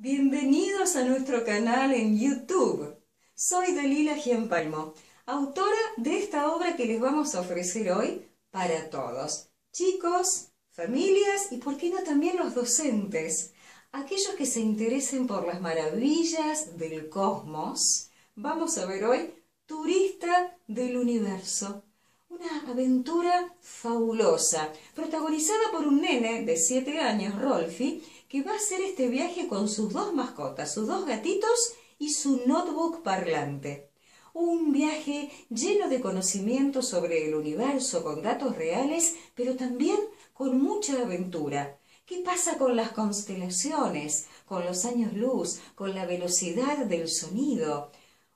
Bienvenidos a nuestro canal en YouTube. Soy Dalila Gianpalmo, autora de esta obra que les vamos a ofrecer hoy para todos, chicos, familias y, por qué no, también los docentes, aquellos que se interesen por las maravillas del cosmos. Vamos a ver hoy Turista del Universo, una aventura fabulosa, protagonizada por un nene de 7 años, Rolfi, que va a hacer este viaje con sus dos mascotas, sus dos gatitos y su notebook parlante. Un viaje lleno de conocimiento sobre el universo con datos reales, pero también con mucha aventura. ¿Qué pasa con las constelaciones, con los años luz, con la velocidad del sonido?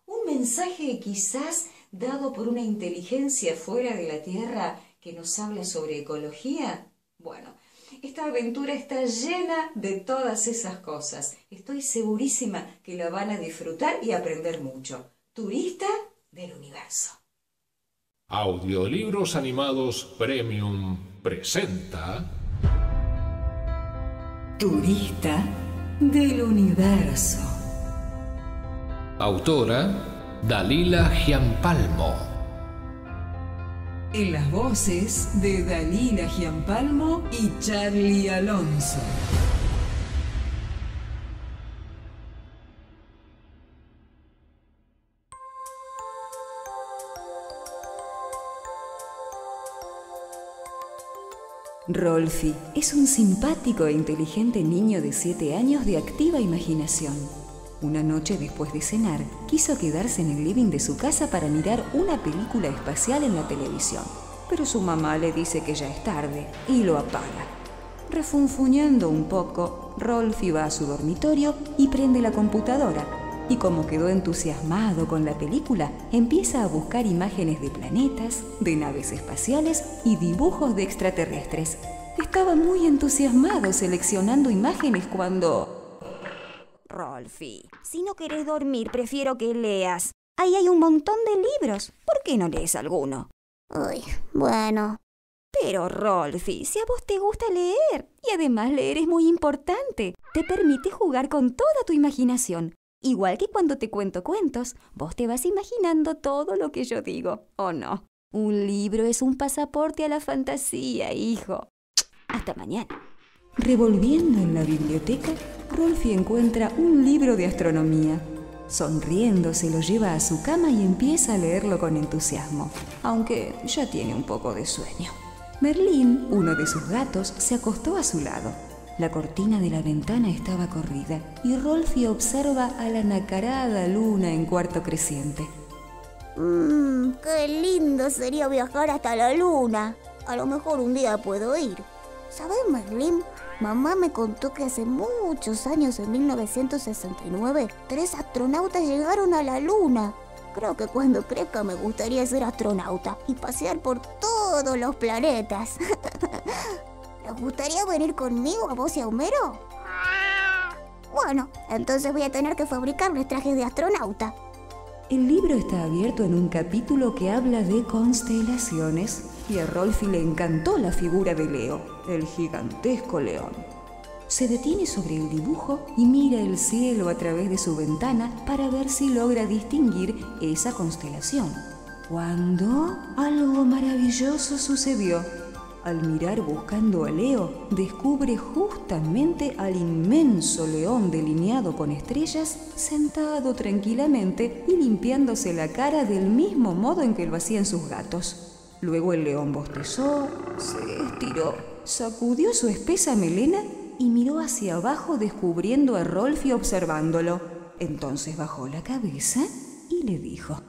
Un mensaje quizás dado por una inteligencia fuera de la Tierra que nos habla sobre ecología. Bueno, esta aventura está llena de todas esas cosas. Estoy segurísima que la van a disfrutar y aprender mucho. Turista del universo. Audiolibros Animados Premium presenta Turista del universo. Autora Dalila Gianpalmo. En las voces de Dalila Gianpalmo y Charlie Alonso. Rolfi es un simpático e inteligente niño de 7 años de activa imaginación. Una noche después de cenar, quiso quedarse en el living de su casa para mirar una película espacial en la televisión. Pero su mamá le dice que ya es tarde y lo apaga. Refunfuñando un poco, Rolfi va a su dormitorio y prende la computadora. Y como quedó entusiasmado con la película, empieza a buscar imágenes de planetas, de naves espaciales y dibujos de extraterrestres. Estaba muy entusiasmado seleccionando imágenes cuando... Rolfi, si no querés dormir, prefiero que leas. Ahí hay un montón de libros. ¿Por qué no lees alguno? Uy, bueno. Pero, Rolfi, si a vos te gusta leer, y además leer es muy importante, te permite jugar con toda tu imaginación. Igual que cuando te cuento cuentos, vos te vas imaginando todo lo que yo digo, ¿o no? Un libro es un pasaporte a la fantasía, hijo. Hasta mañana. Revolviendo en la biblioteca, Rolfi encuentra un libro de astronomía. Sonriendo se lo lleva a su cama y empieza a leerlo con entusiasmo, aunque ya tiene un poco de sueño. Merlín, uno de sus gatos, se acostó a su lado. La cortina de la ventana estaba corrida y Rolfi observa a la nacarada luna en cuarto creciente. Mmm, qué lindo sería viajar hasta la luna. A lo mejor un día puedo ir. ¿Sabes, Merlín? Mamá me contó que hace muchos años, en 1969, tres astronautas llegaron a la Luna. Creo que cuando crezca me gustaría ser astronauta y pasear por todos los planetas. ¿Les gustaría venir conmigo a vos y a Homero? Bueno, entonces voy a tener que fabricarles trajes de astronauta. El libro está abierto en un capítulo que habla de constelaciones y a Rolfi le encantó la figura de Leo, el gigantesco león. Se detiene sobre el dibujo y mira el cielo a través de su ventana para ver si logra distinguir esa constelación. Cuando algo maravilloso sucedió. Al mirar buscando a Leo, descubre justamente al inmenso león delineado con estrellas, sentado tranquilamente y limpiándose la cara del mismo modo en que lo hacían sus gatos. Luego el león bostezó, se estiró, sacudió su espesa melena y miró hacia abajo descubriendo a Rolfi observándolo. Entonces bajó la cabeza y le dijo,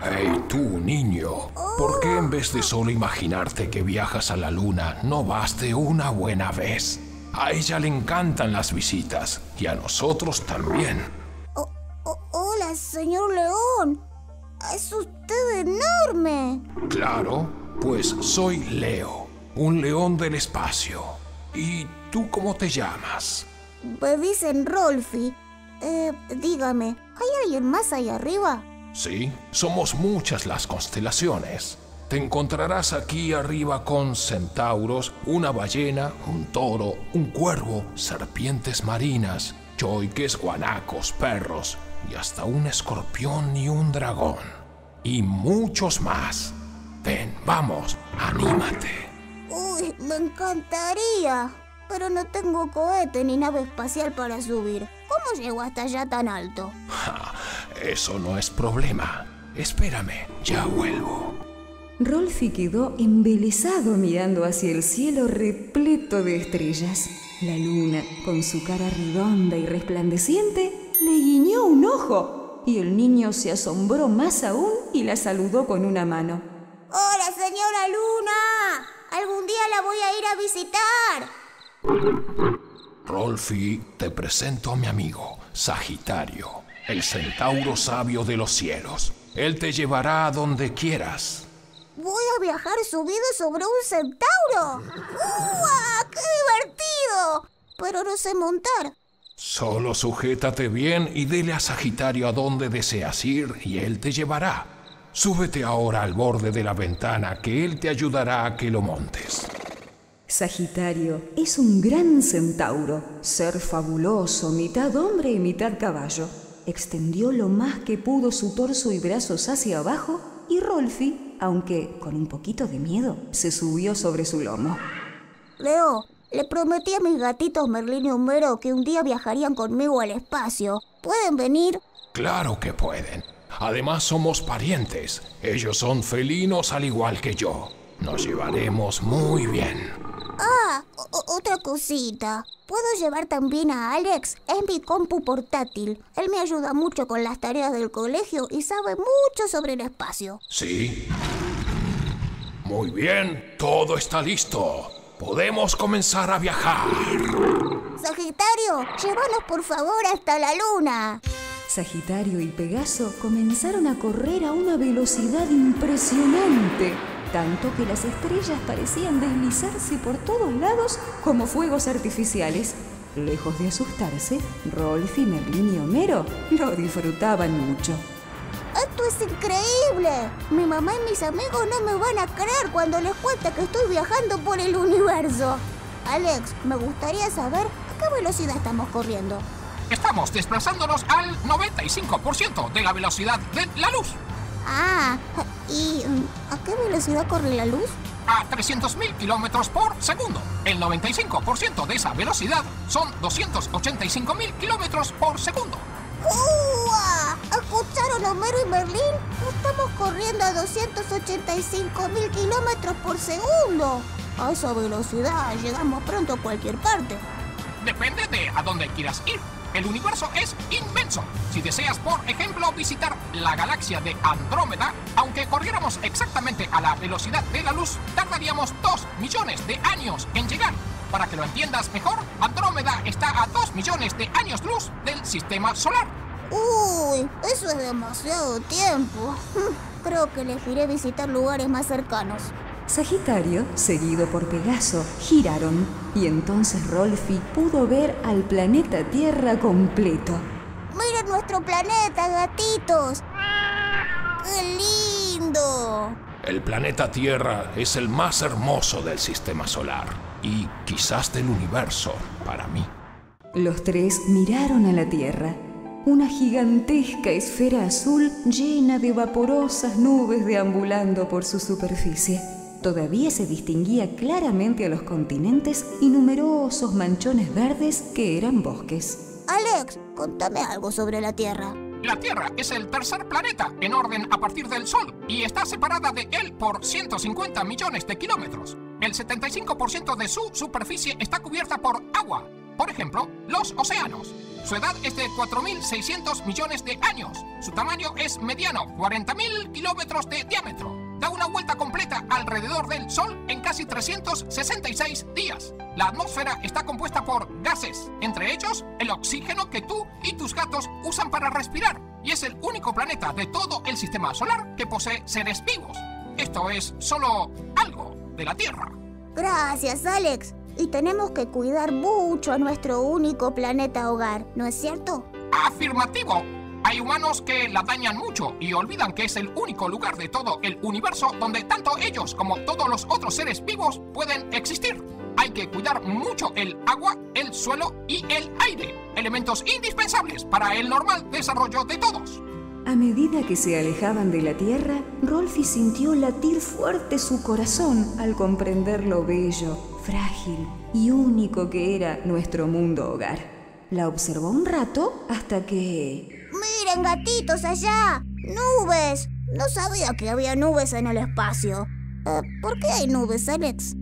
Hey tú, niño, ¿por qué en vez de solo imaginarte que viajas a la luna, no vas de una buena vez? A ella le encantan las visitas y a nosotros también. Oh, oh, hola, señor León. Es usted enorme. Claro, pues soy Leo, un león del espacio. ¿Y tú cómo te llamas? Me dicen Rolfi. Eh, dígame, ¿hay alguien más ahí arriba? Sí, somos muchas las constelaciones. Te encontrarás aquí arriba con centauros, una ballena, un toro, un cuervo, serpientes marinas, choiques, guanacos, perros y hasta un escorpión y un dragón. Y muchos más. Ven, vamos, anímate. Uy, me encantaría. Pero no tengo cohete ni nave espacial para subir. ¿Cómo llego hasta allá tan alto? Ja, eso no es problema. Espérame, ya vuelvo. Rolfi quedó embelesado mirando hacia el cielo repleto de estrellas. La luna, con su cara redonda y resplandeciente, le guiñó un ojo y el niño se asombró más aún y la saludó con una mano. ¡Hola, señora Luna! Algún día la voy a ir a visitar. Rolfi, te presento a mi amigo, Sagitario, el centauro sabio de los cielos. Él te llevará a donde quieras. ¿Voy a viajar subido sobre un centauro? ¡Uah! ¡Qué divertido! Pero no sé montar. Solo sujétate bien y dele a Sagitario a donde deseas ir y él te llevará. Súbete ahora al borde de la ventana que él te ayudará a que lo montes. Sagitario es un gran centauro, ser fabuloso, mitad hombre y mitad caballo. Extendió lo más que pudo su torso y brazos hacia abajo y Rolfi, aunque con un poquito de miedo, se subió sobre su lomo. Leo, le prometí a mis gatitos Merlín y Homero que un día viajarían conmigo al espacio. ¿Pueden venir? Claro que pueden. Además somos parientes. Ellos son felinos al igual que yo. Nos llevaremos muy bien. Ah, otra cosita. ¿Puedo llevar también a Alex? Es mi compu portátil. Él me ayuda mucho con las tareas del colegio y sabe mucho sobre el espacio. ¿Sí? Muy bien, todo está listo. Podemos comenzar a viajar. Sagitario, llévanos por favor hasta la luna. Sagitario y Pegaso comenzaron a correr a una velocidad impresionante, tanto que las estrellas parecían deslizarse por todos lados como fuegos artificiales. Lejos de asustarse, Rolfi, Merlín y Homero lo disfrutaban mucho. Esto es increíble. Mi mamá y mis amigos no me van a creer cuando les cuente que estoy viajando por el universo. Alex, me gustaría saber a qué velocidad estamos corriendo. Estamos desplazándonos al 95% de la velocidad de la luz. Ah, ¿y mm, a qué velocidad corre la luz? A 300.000 kilómetros por segundo. El 95% de esa velocidad son 285.000 kilómetros por segundo. ¡Uah! ¿Escucharon Homero y Merlín? Estamos corriendo a 285 mil kilómetros por segundo. A esa velocidad llegamos pronto a cualquier parte. Depende de a dónde quieras ir. El universo es inmenso. Si deseas, por ejemplo, visitar la galaxia de Andrómeda, aunque corriéramos exactamente a la velocidad de la luz, tardaríamos 2 millones de años en llegar. Para que lo entiendas mejor, Andrómeda está a 2 millones de años luz del sistema solar. Uy, eso es demasiado tiempo. Creo que elegiré visitar lugares más cercanos. Sagitario, seguido por Pegaso, giraron y entonces Rolfi pudo ver al planeta Tierra completo. Miren nuestro planeta, gatitos. ¡Qué lindo! El planeta Tierra es el más hermoso del sistema solar y quizás del universo para mí. Los tres miraron a la Tierra, una gigantesca esfera azul llena de vaporosas nubes deambulando por su superficie. Todavía se distinguía claramente a los continentes y numerosos manchones verdes que eran bosques. Alex, contame algo sobre la Tierra. La Tierra es el tercer planeta en orden a partir del Sol y está separada de él por 150 millones de kilómetros. El 75% de su superficie está cubierta por agua, por ejemplo, los océanos. Su edad es de 4.600 millones de años. Su tamaño es mediano, 40.000 kilómetros de diámetro. Da una vuelta completa alrededor del Sol en casi 366 días. La atmósfera está compuesta por gases, entre ellos el oxígeno que tú y tus gatos usan para respirar. Y es el único planeta de todo el sistema solar que posee seres vivos. Esto es solo algo de la Tierra. Gracias, Alex. Y tenemos que cuidar mucho a nuestro único planeta hogar, ¿no es cierto? Afirmativo. Hay humanos que la dañan mucho y olvidan que es el único lugar de todo el universo donde tanto ellos como todos los otros seres vivos pueden existir. Hay que cuidar mucho el agua, el suelo y el aire. elementos indispensables para el normal desarrollo de todos. A medida que se alejaban de la Tierra, Rolfi sintió latir fuerte su corazón al comprender lo bello, frágil y único que era nuestro mundo hogar. La observó un rato hasta que... Miren, gatitos allá. Nubes. No sabía que había nubes en el espacio. Eh, ¿Por qué hay nubes, Alex?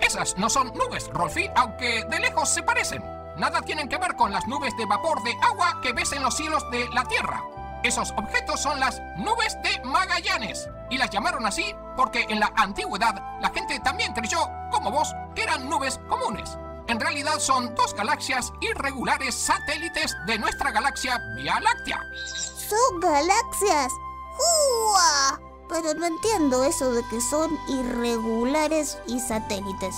Esas no son nubes, Rolfi, aunque de lejos se parecen. Nada tienen que ver con las nubes de vapor de agua que ves en los cielos de la Tierra. Esos objetos son las nubes de Magallanes. Y las llamaron así porque en la antigüedad la gente también creyó, como vos, que eran nubes comunes. En realidad son dos galaxias irregulares satélites de nuestra galaxia Vía Láctea. ¿Son galaxias? Pero no entiendo eso de que son irregulares y satélites.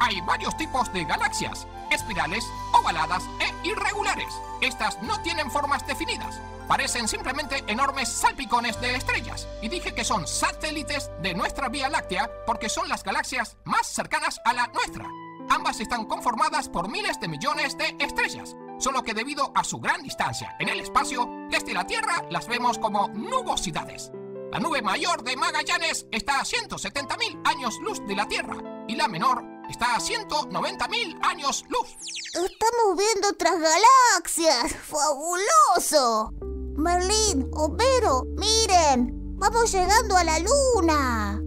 Hay varios tipos de galaxias, espirales, ovaladas e irregulares. Estas no tienen formas definidas. Parecen simplemente enormes salpicones de estrellas. Y dije que son satélites de nuestra Vía Láctea porque son las galaxias más cercanas a la nuestra. Ambas están conformadas por miles de millones de estrellas, solo que debido a su gran distancia en el espacio, desde la Tierra las vemos como nubosidades. La nube mayor de Magallanes está a 170.000 años luz de la Tierra y la menor está a 190.000 años luz. Estamos viendo otras galaxias. ¡Fabuloso! Merlín, Homero, miren. Vamos llegando a la luna.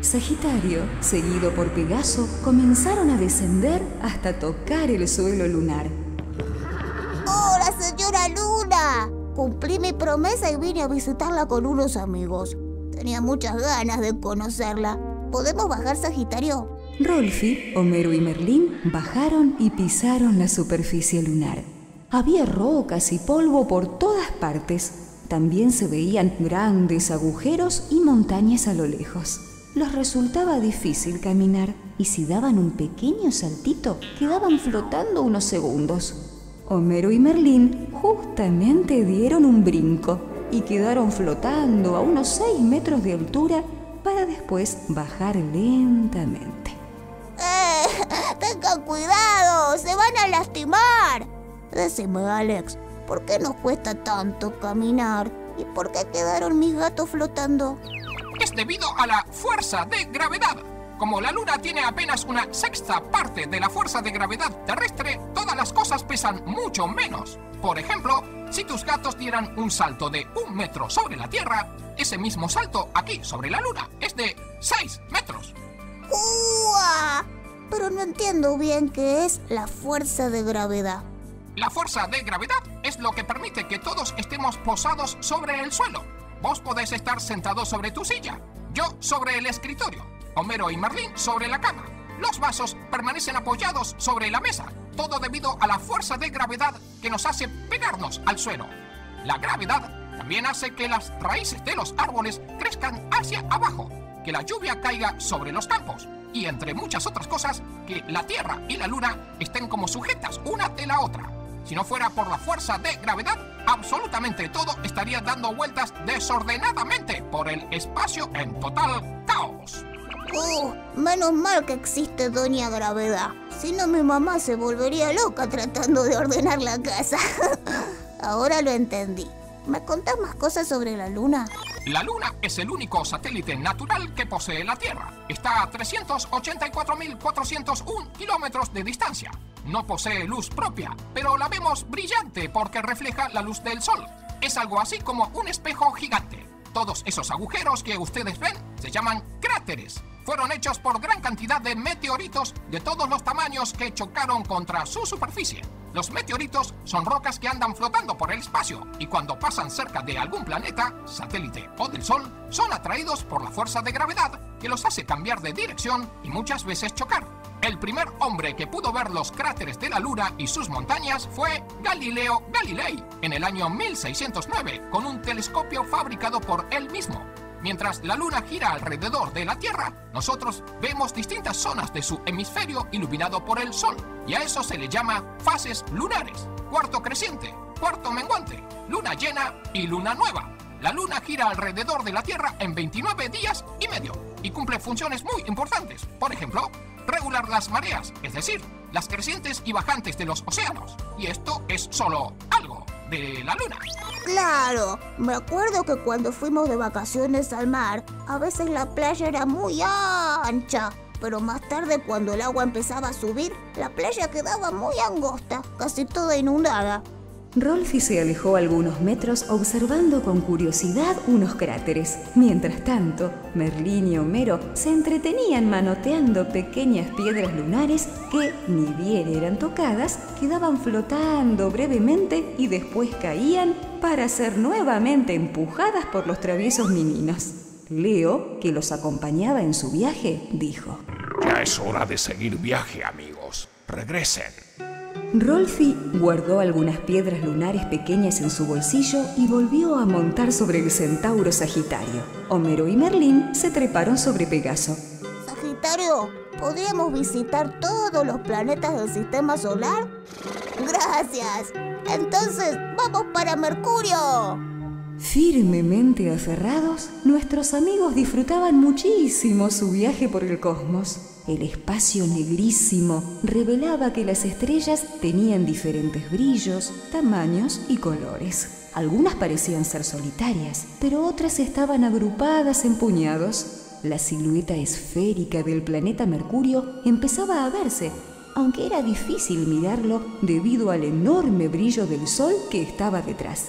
Sagitario, seguido por Pegaso, comenzaron a descender hasta tocar el suelo lunar. ¡Hola, señora Luna! Cumplí mi promesa y vine a visitarla con unos amigos. Tenía muchas ganas de conocerla. ¿Podemos bajar, Sagitario? Rolfi, Homero y Merlín bajaron y pisaron la superficie lunar. Había rocas y polvo por todas partes. También se veían grandes agujeros y montañas a lo lejos. Les resultaba difícil caminar y si daban un pequeño saltito quedaban flotando unos segundos. Homero y Merlín justamente dieron un brinco y quedaron flotando a unos 6 metros de altura para después bajar lentamente. ¡Tengan cuidado! ¡Se van a lastimar! Decime, Alex, ¿por qué nos cuesta tanto caminar? ¿Y por qué quedaron mis gatos flotando? Es debido a la fuerza de gravedad. Como la Luna tiene apenas una sexta parte de la fuerza de gravedad terrestre, todas las cosas pesan mucho menos. Por ejemplo, si tus gatos dieran un salto de un metro sobre la Tierra, ese mismo salto aquí sobre la Luna es de 6 metros. ¡Ua! Pero no entiendo bien qué es la fuerza de gravedad. La fuerza de gravedad es lo que permite que todos estemos posados sobre el suelo. Vos podés estar sentado sobre tu silla, yo sobre el escritorio, Homero y Merlín sobre la cama. Los vasos permanecen apoyados sobre la mesa, todo debido a la fuerza de gravedad que nos hace pegarnos al suelo. La gravedad también hace que las raíces de los árboles crezcan hacia abajo, que la lluvia caiga sobre los campos y entre muchas otras cosas, que la Tierra y la Luna estén como sujetas una de la otra. Si no fuera por la fuerza de gravedad, absolutamente todo estaría dando vueltas desordenadamente por el espacio en total caos. ¡Uh! Menos mal que existe Doña Gravedad. Si no, mi mamá se volvería loca tratando de ordenar la casa. Ahora lo entendí. ¿Me contás más cosas sobre la luna? La Luna es el único satélite natural que posee la Tierra. Está a 384.401 kilómetros de distancia. No posee luz propia, pero la vemos brillante porque refleja la luz del Sol. Es algo así como un espejo gigante. Todos esos agujeros que ustedes ven se llaman cráteres. Fueron hechos por gran cantidad de meteoritos de todos los tamaños que chocaron contra su superficie. Los meteoritos son rocas que andan flotando por el espacio y cuando pasan cerca de algún planeta, satélite o del Sol, son atraídos por la fuerza de gravedad que los hace cambiar de dirección y muchas veces chocar. El primer hombre que pudo ver los cráteres de la Luna y sus montañas fue Galileo Galilei en el año 1609 con un telescopio fabricado por él mismo. Mientras la Luna gira alrededor de la Tierra, nosotros vemos distintas zonas de su hemisferio iluminado por el Sol, y a eso se le llama fases lunares, cuarto creciente, cuarto menguante, luna llena y luna nueva. La Luna gira alrededor de la Tierra en 29 días y medio. y cumple funciones muy importantes. Por ejemplo, regular las mareas, es decir, las crecientes y bajantes de los océanos. Y esto es solo algo de la luna. Claro, me acuerdo que cuando fuimos de vacaciones al mar, a veces la playa era muy ancha, pero más tarde cuando el agua empezaba a subir, la playa quedaba muy angosta, casi toda inundada. Rolfi se alejó algunos metros observando con curiosidad unos cráteres. Mientras tanto, Merlín y Homero se entretenían manoteando pequeñas piedras lunares que, ni bien eran tocadas, quedaban flotando brevemente y después caían para ser nuevamente empujadas por los traviesos meninos. Leo, que los acompañaba en su viaje, dijo, Ya es hora de seguir viaje, amigos. Regresen. Rolfi guardó algunas piedras lunares pequeñas en su bolsillo y volvió a montar sobre el centauro Sagitario. Homero y Merlín se treparon sobre Pegaso. Sagitario, ¿podríamos visitar todos los planetas del sistema solar? Gracias. Entonces, vamos para Mercurio. Firmemente aferrados, nuestros amigos disfrutaban muchísimo su viaje por el cosmos. El espacio negrísimo revelaba que las estrellas tenían diferentes brillos, tamaños y colores. Algunas parecían ser solitarias, pero otras estaban agrupadas en puñados. La silueta esférica del planeta Mercurio empezaba a verse, aunque era difícil mirarlo debido al enorme brillo del Sol que estaba detrás.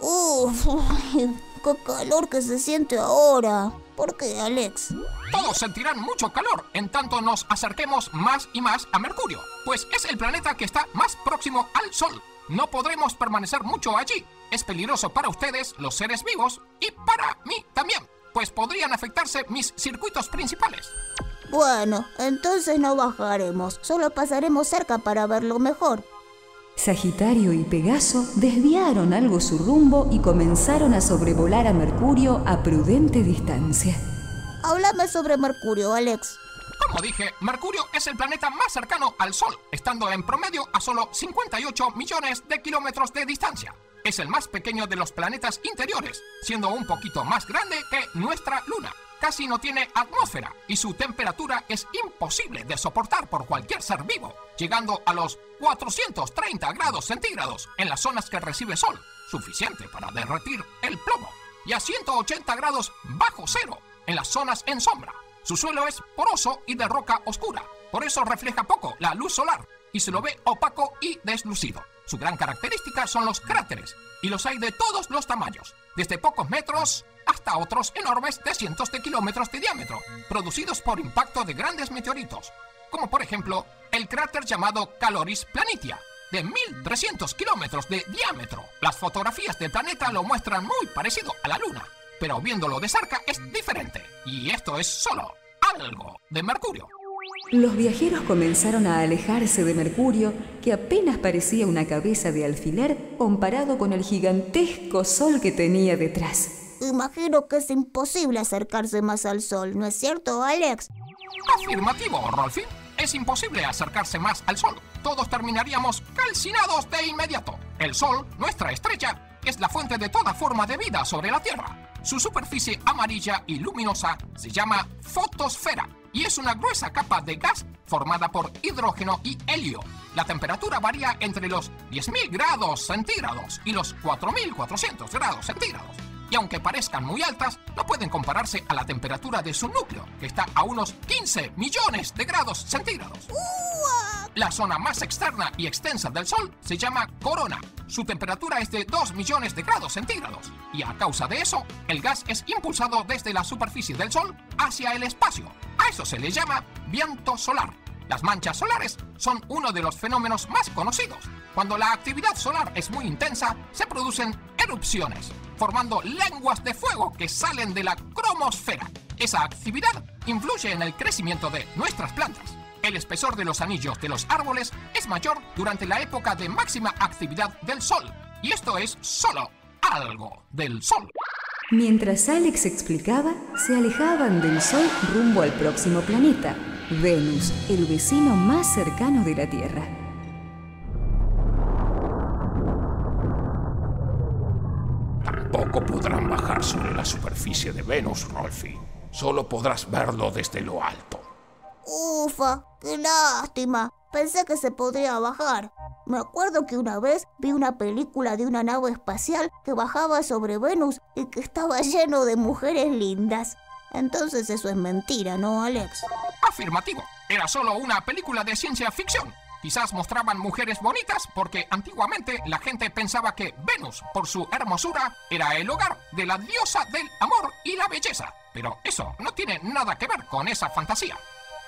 Uf, qué calor que se siente ahora. ¿Por qué, Alex? Todos sentirán mucho calor en tanto nos acerquemos más y más a Mercurio, pues es el planeta que está más próximo al Sol. No podremos permanecer mucho allí. Es peligroso para ustedes, los seres vivos, y para mí también, pues podrían afectarse mis circuitos principales. Bueno, entonces no bajaremos, solo pasaremos cerca para verlo mejor. Sagitario y Pegaso desviaron algo su rumbo y comenzaron a sobrevolar a Mercurio a prudente distancia. Háblame sobre Mercurio, Alex. Como dije, Mercurio es el planeta más cercano al Sol, estando en promedio a solo 58 millones de kilómetros de distancia. Es el más pequeño de los planetas interiores, siendo un poquito más grande que nuestra Luna. Casi no tiene atmósfera y su temperatura es imposible de soportar por cualquier ser vivo, llegando a los 430 grados centígrados en las zonas que recibe sol, suficiente para derretir el plomo, y a 180 grados bajo cero en las zonas en sombra. Su suelo es poroso y de roca oscura, por eso refleja poco la luz solar y se lo ve opaco y deslucido. Su gran característica son los cráteres, y los hay de todos los tamaños, desde pocos metros hasta otros enormes de cientos de kilómetros de diámetro, producidos por impacto de grandes meteoritos, como por ejemplo el cráter llamado Caloris Planitia, de 1300 kilómetros de diámetro. Las fotografías del planeta lo muestran muy parecido a la Luna, pero viéndolo de cerca es diferente, y esto es solo algo de Mercurio. Los viajeros comenzaron a alejarse de Mercurio, que apenas parecía una cabeza de alfiler comparado con el gigantesco sol que tenía detrás. Imagino que es imposible acercarse más al Sol, ¿no es cierto, Alex? Afirmativo, Rolfi. Es imposible acercarse más al Sol. Todos terminaríamos calcinados de inmediato. El Sol, nuestra estrella, es la fuente de toda forma de vida sobre la Tierra. Su superficie amarilla y luminosa se llama fotosfera y es una gruesa capa de gas formada por hidrógeno y helio. La temperatura varía entre los 10.000 grados centígrados y los 4.400 grados centígrados. Y aunque parezcan muy altas, no pueden compararse a la temperatura de su núcleo, que está a unos 15 millones de grados centígrados. La zona más externa y extensa del Sol se llama corona. Su temperatura es de 2 millones de grados centígrados. Y a causa de eso, el gas es impulsado desde la superficie del Sol hacia el espacio. A eso se le llama viento solar. Las manchas solares son uno de los fenómenos más conocidos. Cuando la actividad solar es muy intensa, se producen erupciones, formando lenguas de fuego que salen de la cromosfera. Esa actividad influye en el crecimiento de nuestras plantas. El espesor de los anillos de los árboles es mayor durante la época de máxima actividad del Sol. Y esto es solo algo del Sol. Mientras Alex explicaba, se alejaban del Sol rumbo al próximo planeta, Venus, el vecino más cercano de la Tierra. Tampoco podrán bajar sobre la superficie de Venus, Rolfi. Solo podrás verlo desde lo alto. Ufa, qué lástima. Pensé que se podría bajar. Me acuerdo que una vez vi una película de una nave espacial que bajaba sobre Venus y que estaba lleno de mujeres lindas. Entonces eso es mentira, ¿no, Alex? Afirmativo. Era solo una película de ciencia ficción. Quizás mostraban mujeres bonitas porque antiguamente la gente pensaba que Venus, por su hermosura, era el hogar de la diosa del amor y la belleza. Pero eso no tiene nada que ver con esa fantasía.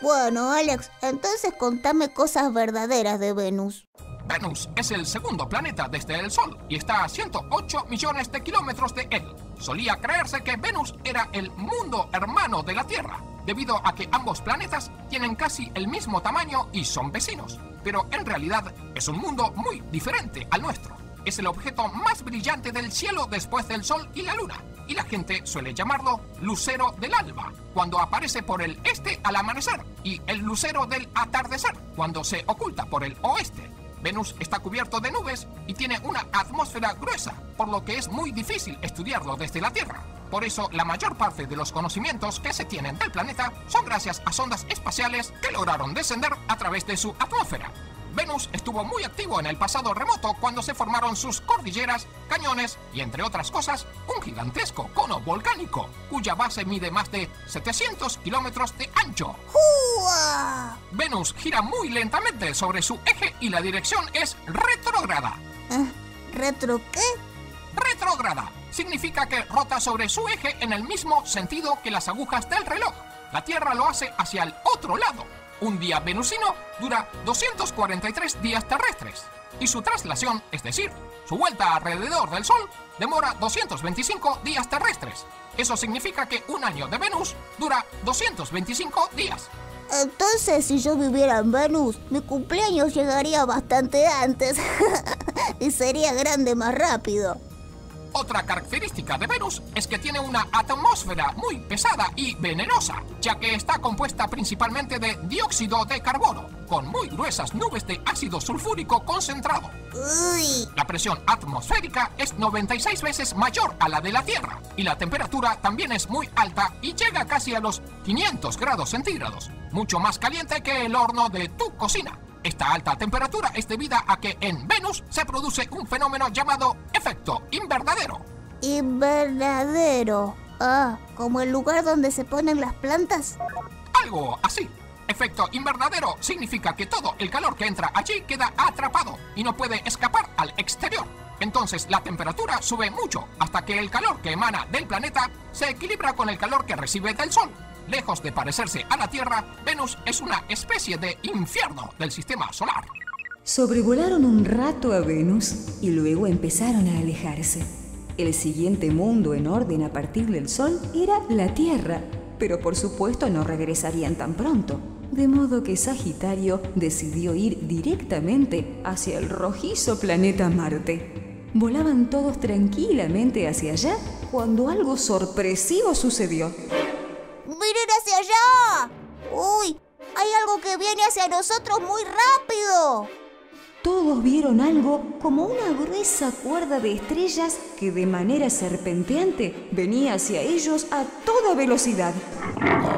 Bueno, Alex, entonces contame cosas verdaderas de Venus. Venus es el segundo planeta desde el Sol y está a 108 millones de kilómetros de él. Solía creerse que Venus era el mundo hermano de la Tierra, debido a que ambos planetas tienen casi el mismo tamaño y son vecinos. Pero en realidad es un mundo muy diferente al nuestro. Es el objeto más brillante del cielo después del Sol y la Luna, y la gente suele llamarlo lucero del alba, cuando aparece por el este al amanecer, y el lucero del atardecer, cuando se oculta por el oeste. Venus está cubierto de nubes y tiene una atmósfera gruesa, por lo que es muy difícil estudiarlo desde la Tierra. Por eso, la mayor parte de los conocimientos que se tienen del planeta son gracias a sondas espaciales que lograron descender a través de su atmósfera. Venus estuvo muy activo en el pasado remoto cuando se formaron sus cordilleras, cañones y, entre otras cosas, un gigantesco cono volcánico, cuya base mide más de 700 kilómetros de ancho. ¡Jua! Venus gira muy lentamente sobre su eje y la dirección es retrógrada. ¿Eh? ¿Retro qué? Retrógrada significa que rota sobre su eje en el mismo sentido que las agujas del reloj. La Tierra lo hace hacia el otro lado. Un día venusino dura 243 días terrestres y su traslación, es decir, su vuelta alrededor del Sol, demora 225 días terrestres. Eso significa que un año de Venus dura 225 días. Entonces, si yo viviera en Venus, mi cumpleaños llegaría bastante antes y sería grande más rápido. Otra característica de Venus es que tiene una atmósfera muy pesada y venenosa, ya que está compuesta principalmente de dióxido de carbono, con muy gruesas nubes de ácido sulfúrico concentrado. Uy, La presión atmosférica es 96 veces mayor a la de la Tierra y la temperatura también es muy alta y llega casi a los 500 grados centígrados, mucho más caliente que el horno de tu cocina. Esta alta temperatura es debida a que en Venus se produce un fenómeno llamado efecto invernadero. invernadero. Ah, como el lugar donde se ponen las plantas. Algo así. Efecto invernadero significa que todo el calor que entra allí queda atrapado y no puede escapar al exterior. Entonces la temperatura sube mucho hasta que el calor que emana del planeta se equilibra con el calor que recibe del Sol. Lejos de parecerse a la Tierra, Venus es una especie de infierno del sistema solar. Sobrevolaron un rato a Venus y luego empezaron a alejarse. El siguiente mundo en orden a partir del Sol era la Tierra, pero por supuesto no regresarían tan pronto. De modo que Sagitario decidió ir directamente hacia el rojizo planeta Marte. Volaban todos tranquilamente hacia allá cuando algo sorpresivo sucedió. ¡Miren hacia allá! ¡Uy! Hay algo que viene hacia nosotros muy rápido. Todos vieron algo como una gruesa cuerda de estrellas que de manera serpenteante venía hacia ellos a toda velocidad.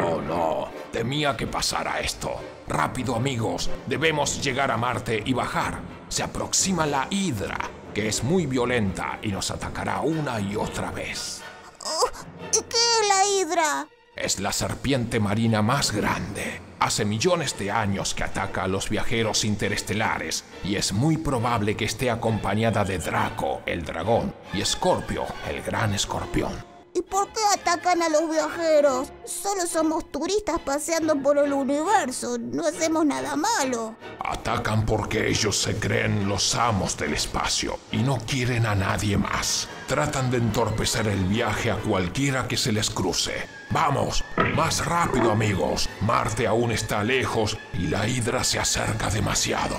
Oh, no. Temía que pasara esto. Rápido, amigos. Debemos llegar a Marte y bajar. Se aproxima la Hidra, que es muy violenta y nos atacará una y otra vez. Oh, ¿Y qué es la hidra? Es la serpiente marina más grande. Hace millones de años que ataca a los viajeros interestelares y es muy probable que esté acompañada de Draco, el dragón, y Scorpio, el gran escorpión. ¿Y por qué atacan a los viajeros? Solo somos turistas paseando por el universo. No hacemos nada malo. Atacan porque ellos se creen los amos del espacio y no quieren a nadie más. Tratan de entorpecer el viaje a cualquiera que se les cruce. Vamos, más rápido amigos. Marte aún está lejos y la hidra se acerca demasiado.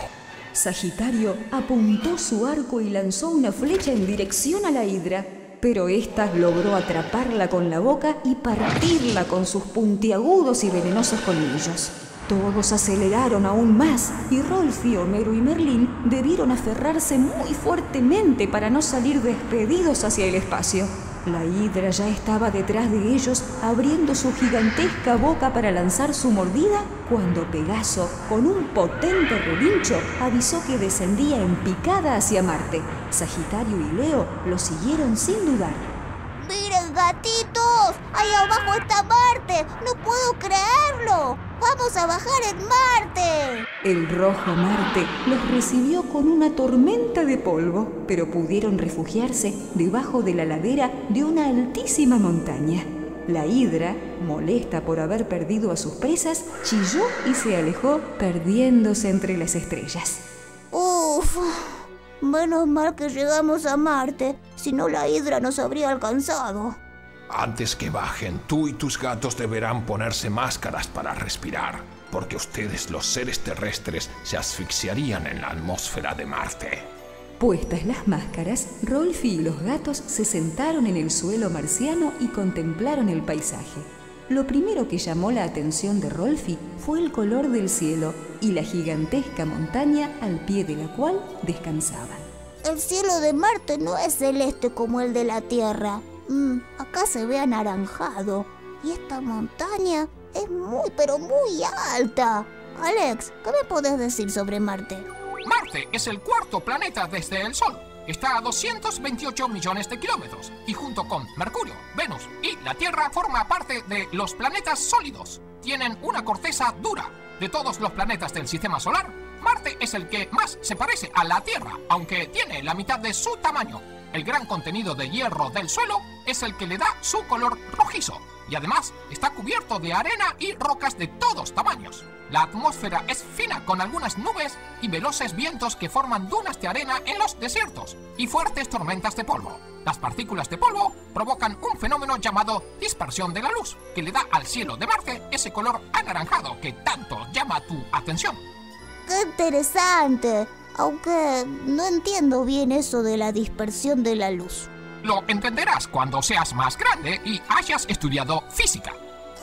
Sagitario apuntó su arco y lanzó una flecha en dirección a la hidra, pero ésta logró atraparla con la boca y partirla con sus puntiagudos y venenosos colmillos. Todos aceleraron aún más y Rolfi, Homero y Merlín debieron aferrarse muy fuertemente para no salir despedidos hacia el espacio. La hidra ya estaba detrás de ellos, abriendo su gigantesca boca para lanzar su mordida, cuando Pegaso, con un potente relincho, avisó que descendía en picada hacia Marte. Sagitario y Leo lo siguieron sin dudar. ¡Miren, gatitos! ¡Ahí abajo está Marte! ¡No puedo creerlo! ¡Vamos a bajar en Marte! El rojo Marte los recibió con una tormenta de polvo, pero pudieron refugiarse debajo de la ladera de una altísima montaña. La hidra, molesta por haber perdido a sus presas, chilló y se alejó perdiéndose entre las estrellas. ¡Uf! Menos mal que llegamos a Marte, si no la hidra nos habría alcanzado. Antes que bajen, tú y tus gatos deberán ponerse máscaras para respirar, porque ustedes, los seres terrestres, se asfixiarían en la atmósfera de Marte. Puestas las máscaras, Rolfi y los gatos se sentaron en el suelo marciano y contemplaron el paisaje. Lo primero que llamó la atención de Rolfi fue el color del cielo y la gigantesca montaña al pie de la cual descansaban. El cielo de Marte no es celeste como el de la Tierra. Mm, acá se ve anaranjado. Y esta montaña es muy, pero muy alta. Alex, ¿qué me puedes decir sobre Marte? Marte es el cuarto planeta desde el Sol. Está a 228 millones de kilómetros y junto con Mercurio, Venus y la Tierra forma parte de los planetas sólidos. Tienen una corteza dura. De todos los planetas del sistema solar, Marte es el que más se parece a la Tierra, aunque tiene la mitad de su tamaño. El gran contenido de hierro del suelo es el que le da su color rojizo y además está cubierto de arena y rocas de todos tamaños. La atmósfera es fina con algunas nubes y veloces vientos que forman dunas de arena en los desiertos y fuertes tormentas de polvo. Las partículas de polvo provocan un fenómeno llamado dispersión de la luz, que le da al cielo de Marte ese color anaranjado que tanto llama tu atención. ¡Qué interesante! Aunque no entiendo bien eso de la dispersión de la luz. Lo entenderás cuando seas más grande y hayas estudiado física.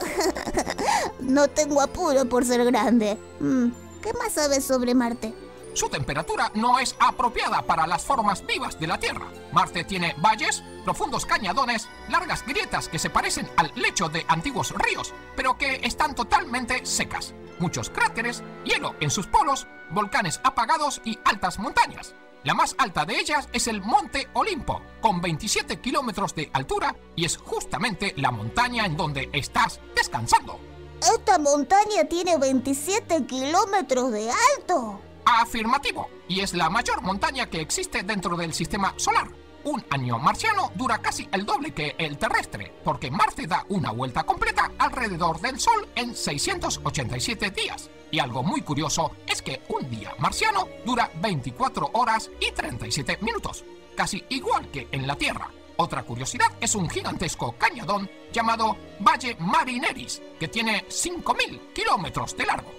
No tengo apuro por ser grande. Mm, ¿Qué más sabes sobre Marte? Su temperatura no es apropiada para las formas vivas de la Tierra. Marte tiene valles, profundos cañadones, largas grietas que se parecen al lecho de antiguos ríos, pero que están totalmente secas. Muchos cráteres, hielo en sus polos, volcanes apagados y altas montañas. La más alta de ellas es el Monte Olimpo, con 27 kilómetros de altura y es justamente la montaña en donde estás descansando. Esta montaña tiene 27 kilómetros de alto. Afirmativo, y es la mayor montaña que existe dentro del sistema solar. Un año marciano dura casi el doble que el terrestre, porque Marte da una vuelta completa alrededor del Sol en 687 días. Y algo muy curioso es que un día marciano dura 24 horas y 37 minutos, casi igual que en la Tierra. Otra curiosidad es un gigantesco cañadón llamado Valle Marineris, que tiene 5.000 kilómetros de largo.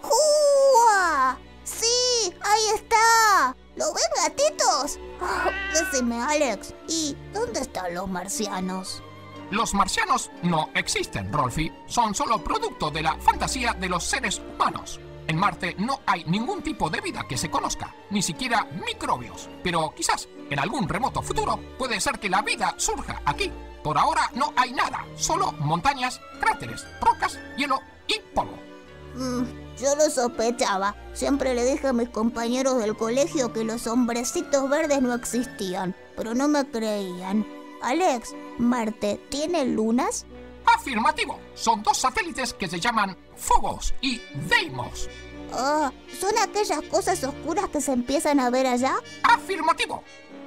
¡Jua! ¡Sí! ¡Ahí está! ¿Lo ven, gatitos? Oh, decime, Alex, ¿y dónde están los marcianos? Los marcianos no existen, Rolfi. Son solo producto de la fantasía de los seres humanos. En Marte no hay ningún tipo de vida que se conozca, ni siquiera microbios. Pero quizás en algún remoto futuro puede ser que la vida surja aquí. Por ahora no hay nada, solo montañas, cráteres, rocas, hielo y polvo. Mm, yo lo sospechaba. Siempre le dije a mis compañeros del colegio que los hombrecitos verdes no existían, pero no me creían. Alex, ¿Marte tiene lunas? Afirmativo. Son dos satélites que se llaman Phobos y Deimos. Ah, ¿son aquellas cosas oscuras que se empiezan a ver allá? Afirmativo.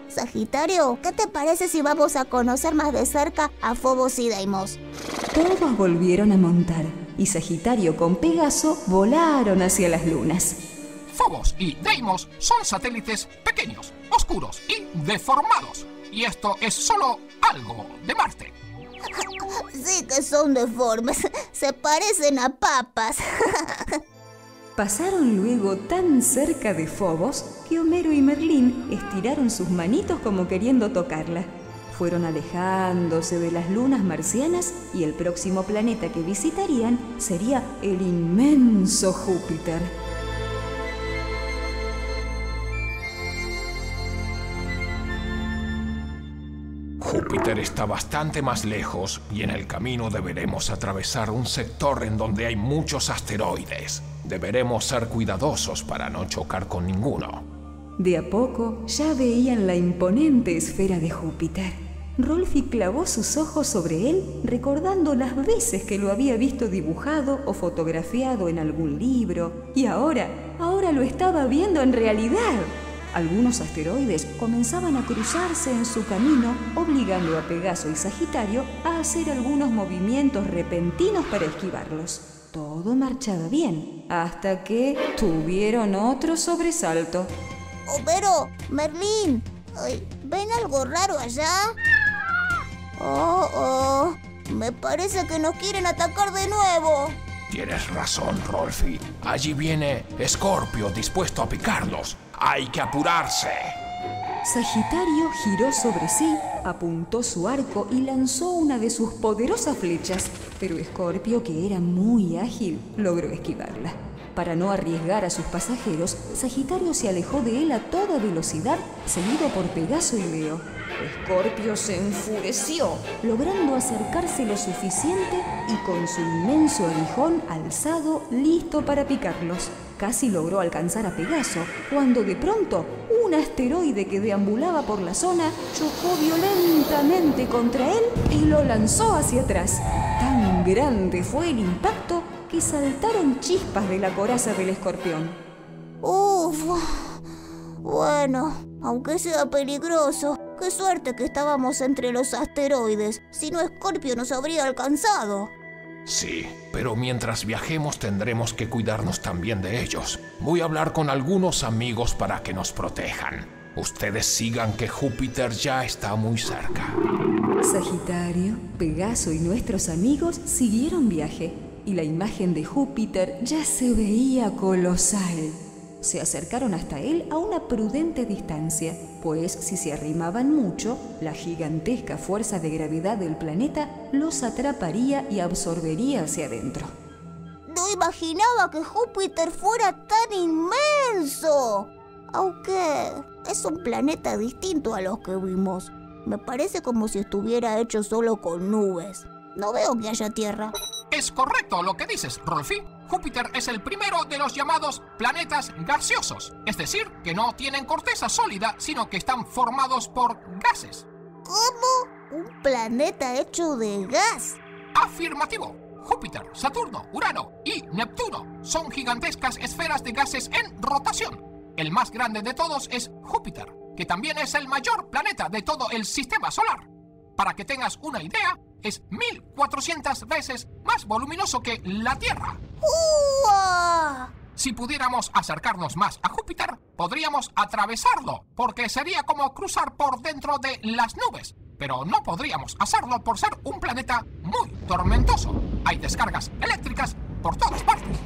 Sagitario, ¿qué te parece si vamos a conocer más de cerca a Phobos y Deimos? Todos volvieron a montar y Sagitario con Pegaso volaron hacia las lunas. Phobos y Deimos son satélites pequeños, oscuros y deformados. Y esto es solo algo de Marte. Sí que son deformes, se parecen a papas. Pasaron luego tan cerca de Phobos que Homero y Merlín estiraron sus manitos como queriendo tocarla. Fueron alejándose de las lunas marcianas y el próximo planeta que visitarían sería el inmenso Júpiter. Júpiter está bastante más lejos y en el camino deberemos atravesar un sector en donde hay muchos asteroides. Deberemos ser cuidadosos para no chocar con ninguno. De a poco ya veían la imponente esfera de Júpiter. Rolfi clavó sus ojos sobre él, recordando las veces que lo había visto dibujado o fotografiado en algún libro, y ahora, ahora lo estaba viendo en realidad. Algunos asteroides comenzaban a cruzarse en su camino, obligando a Pegaso y Sagitario a hacer algunos movimientos repentinos para esquivarlos. Todo marchaba bien, hasta que tuvieron otro sobresalto. Homero, Merlín, ay, ¿ven algo raro allá? Oh, oh, me parece que nos quieren atacar de nuevo. Tienes razón, Rolfi. Allí viene Scorpio dispuesto a picarlos. Hay que apurarse. Sagitario giró sobre sí, apuntó su arco y lanzó una de sus poderosas flechas, pero Escorpio, que era muy ágil, logró esquivarla. Para no arriesgar a sus pasajeros, Sagitario se alejó de él a toda velocidad, seguido por Pegaso y Leo. Escorpio se enfureció, logrando acercarse lo suficiente y con su inmenso aguijón alzado, listo para picarlos. Casi logró alcanzar a Pegaso, cuando de pronto un asteroide que deambulaba por la zona chocó violentamente contra él y lo lanzó hacia atrás. Tan grande fue el impacto que saltaron chispas de la coraza del escorpión. Uf, bueno, aunque sea peligroso, qué suerte que estábamos entre los asteroides. Si no, Scorpio nos habría alcanzado. Sí, pero mientras viajemos tendremos que cuidarnos también de ellos. Voy a hablar con algunos amigos para que nos protejan. Ustedes sigan que Júpiter ya está muy cerca. Sagitario, Pegaso y nuestros amigos siguieron viaje y la imagen de Júpiter ya se veía colosal. Se acercaron hasta él a una prudente distancia, pues si se arrimaban mucho, la gigantesca fuerza de gravedad del planeta los atraparía y absorbería hacia adentro. No imaginaba que Júpiter fuera tan inmenso. Aunque es un planeta distinto a los que vimos. Me parece como si estuviera hecho solo con nubes. No veo que haya tierra. Es correcto lo que dices, Rolfi. Júpiter es el primero de los llamados planetas gaseosos, es decir, que no tienen corteza sólida, sino que están formados por gases. ¿Cómo? ¿Un planeta hecho de gas? Afirmativo. Júpiter, Saturno, Urano y Neptuno son gigantescas esferas de gases en rotación. El más grande de todos es Júpiter, que también es el mayor planeta de todo el sistema solar. Para que tengas una idea, es 1400 veces más voluminoso que la Tierra. ¡Uah! Si pudiéramos acercarnos más a Júpiter, podríamos atravesarlo, porque sería como cruzar por dentro de las nubes. Pero no podríamos hacerlo por ser un planeta muy tormentoso. Hay descargas eléctricas por todas partes.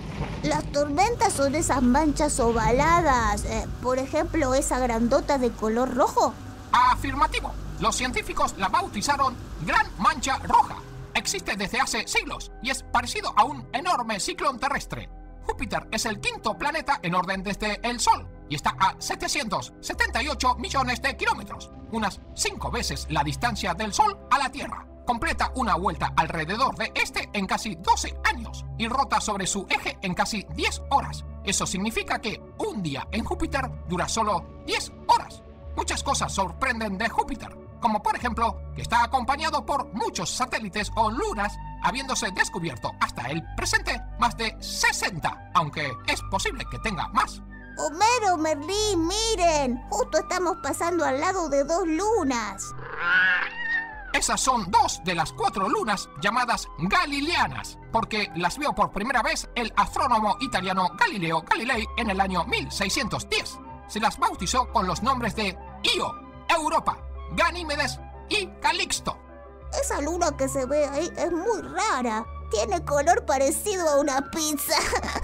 Las tormentas son esas manchas ovaladas. eh, por ejemplo, esa grandota de color rojo. Afirmativo. Los científicos la bautizaron Gran Mancha Roja. Existe desde hace siglos y es parecido a un enorme ciclón terrestre. Júpiter es el quinto planeta en orden desde el Sol y está a 778 millones de kilómetros, unas 5 veces la distancia del Sol a la Tierra. Completa una vuelta alrededor de este en casi 12 años y rota sobre su eje en casi 10 horas. Eso significa que un día en Júpiter dura solo 10 horas. Muchas cosas sorprenden de Júpiter, como por ejemplo que está acompañado por muchos satélites o lunas, habiéndose descubierto hasta el presente más de 60, aunque es posible que tenga más. Homero, Merlín, miren. Justo estamos pasando al lado de dos lunas. Esas son dos de las cuatro lunas llamadas galileanas, porque las vio por primera vez el astrónomo italiano Galileo Galilei en el año 1610. Se las bautizó con los nombres de Io, Europa, Ganímedes y Calixto. Esa luna que se ve ahí es muy rara. Tiene color parecido a una pizza.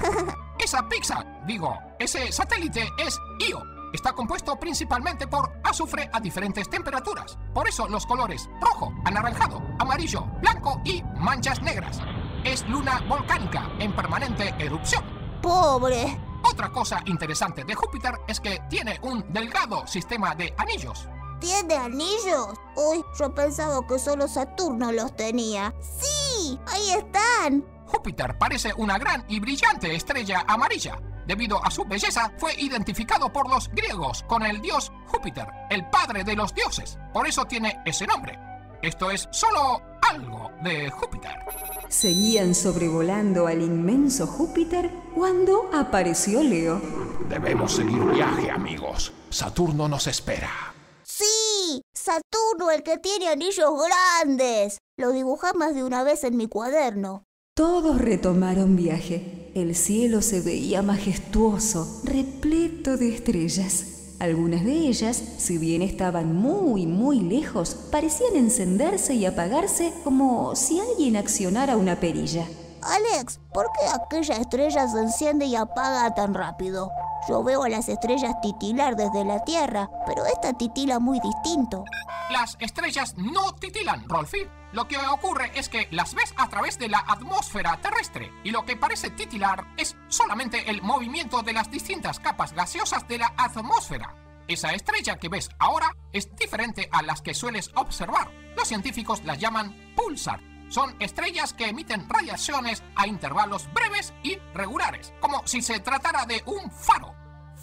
Esa pizza, digo, ese satélite es Io. Está compuesto principalmente por azufre a diferentes temperaturas. Por eso los colores rojo, anaranjado, amarillo, blanco y manchas negras. Es luna volcánica en permanente erupción. Pobre. Otra cosa interesante de Júpiter es que tiene un delgado sistema de anillos. ¿Tiene anillos? Uy, yo pensaba que solo Saturno los tenía. ¡Sí! ¡Ahí están! Júpiter parece una gran y brillante estrella amarilla. Debido a su belleza, fue identificado por los griegos con el dios Júpiter, el padre de los dioses. Por eso tiene ese nombre. Esto es solo algo de Júpiter. Seguían sobrevolando al inmenso Júpiter cuando apareció Leo. Debemos seguir viaje, amigos. Saturno nos espera. ¡Sí! Saturno, el que tiene anillos grandes. Lo dibujé más de una vez en mi cuaderno. Todos retomaron viaje. El cielo se veía majestuoso, repleto de estrellas. Algunas de ellas, si bien estaban muy, muy lejos, parecían encenderse y apagarse como si alguien accionara una perilla. Alex, ¿por qué aquella estrella se enciende y apaga tan rápido? Yo veo a las estrellas titilar desde la Tierra, pero esta titila muy distinto. Las estrellas no titilan, Rolfi. Lo que ocurre es que las ves a través de la atmósfera terrestre y lo que parece titilar es solamente el movimiento de las distintas capas gaseosas de la atmósfera. Esa estrella que ves ahora es diferente a las que sueles observar. Los científicos las llaman pulsar. Son estrellas que emiten radiaciones a intervalos breves y regulares, como si se tratara de un faro.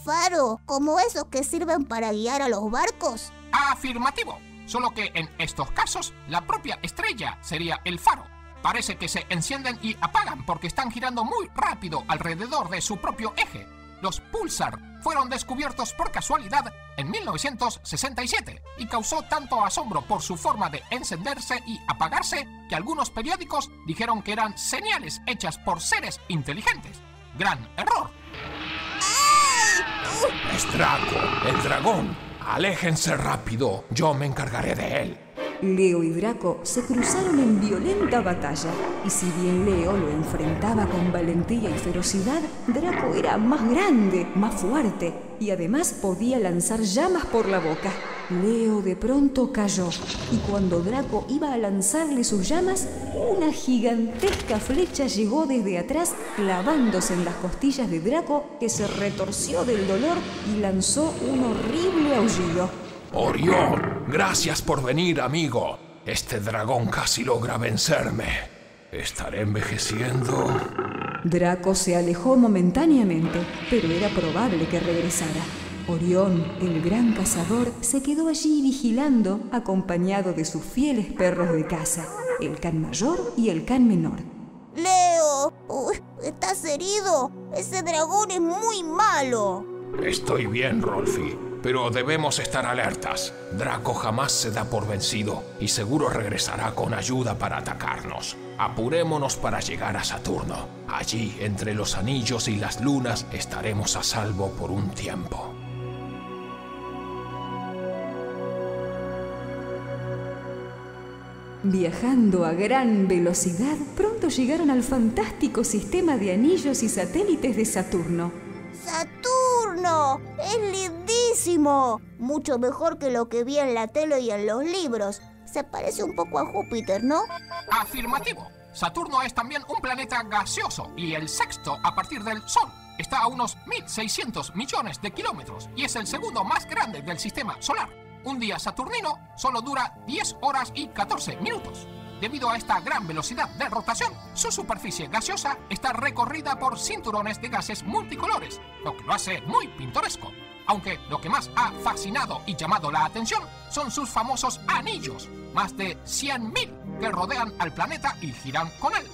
¿Faro? ¿Como esos que sirven para guiar a los barcos? Afirmativo. Solo que en estos casos la propia estrella sería el faro. Parece que se encienden y apagan porque están girando muy rápido alrededor de su propio eje. Los pulsar fueron descubiertos por casualidad en 1967 y causó tanto asombro por su forma de encenderse y apagarse que algunos periódicos dijeron que eran señales hechas por seres inteligentes. Gran error. Es Draco, el dragón. Aléjense rápido, yo me encargaré de él. Leo y Draco se cruzaron en violenta batalla, y si bien Leo lo enfrentaba con valentía y ferocidad, Draco era más grande, más fuerte, y además podía lanzar llamas por la boca. Leo de pronto cayó, y cuando Draco iba a lanzarle sus llamas, una gigantesca flecha llegó desde atrás, clavándose en las costillas de Draco, que se retorció del dolor y lanzó un horrible aullido. Orión, gracias por venir, amigo. Este dragón casi logra vencerme. ¿Estaré envejeciendo? Draco se alejó momentáneamente, pero era probable que regresara. Orión, el gran cazador, se quedó allí vigilando, acompañado de sus fieles perros de caza, el can mayor y el can menor. Leo, uy, ¿estás herido? Ese dragón es muy malo. Estoy bien, Rolfi, pero debemos estar alertas. Draco jamás se da por vencido y seguro regresará con ayuda para atacarnos. Apurémonos para llegar a Saturno. Allí, entre los anillos y las lunas, estaremos a salvo por un tiempo. Viajando a gran velocidad, pronto llegaron al fantástico sistema de anillos y satélites de Saturno. ¡Saturno! ¡Es lindísimo! Mucho mejor que lo que vi en la tele y en los libros. Se parece un poco a Júpiter, ¿no? Afirmativo. Saturno es también un planeta gaseoso y el sexto a partir del Sol. Está a unos 1.600 millones de kilómetros y es el segundo más grande del sistema solar. Un día saturnino solo dura 10 horas y 14 minutos. Debido a esta gran velocidad de rotación, su superficie gaseosa está recorrida por cinturones de gases multicolores, lo que lo hace muy pintoresco. Aunque lo que más ha fascinado y llamado la atención son sus famosos anillos, más de 100.000 que rodean al planeta y giran con él.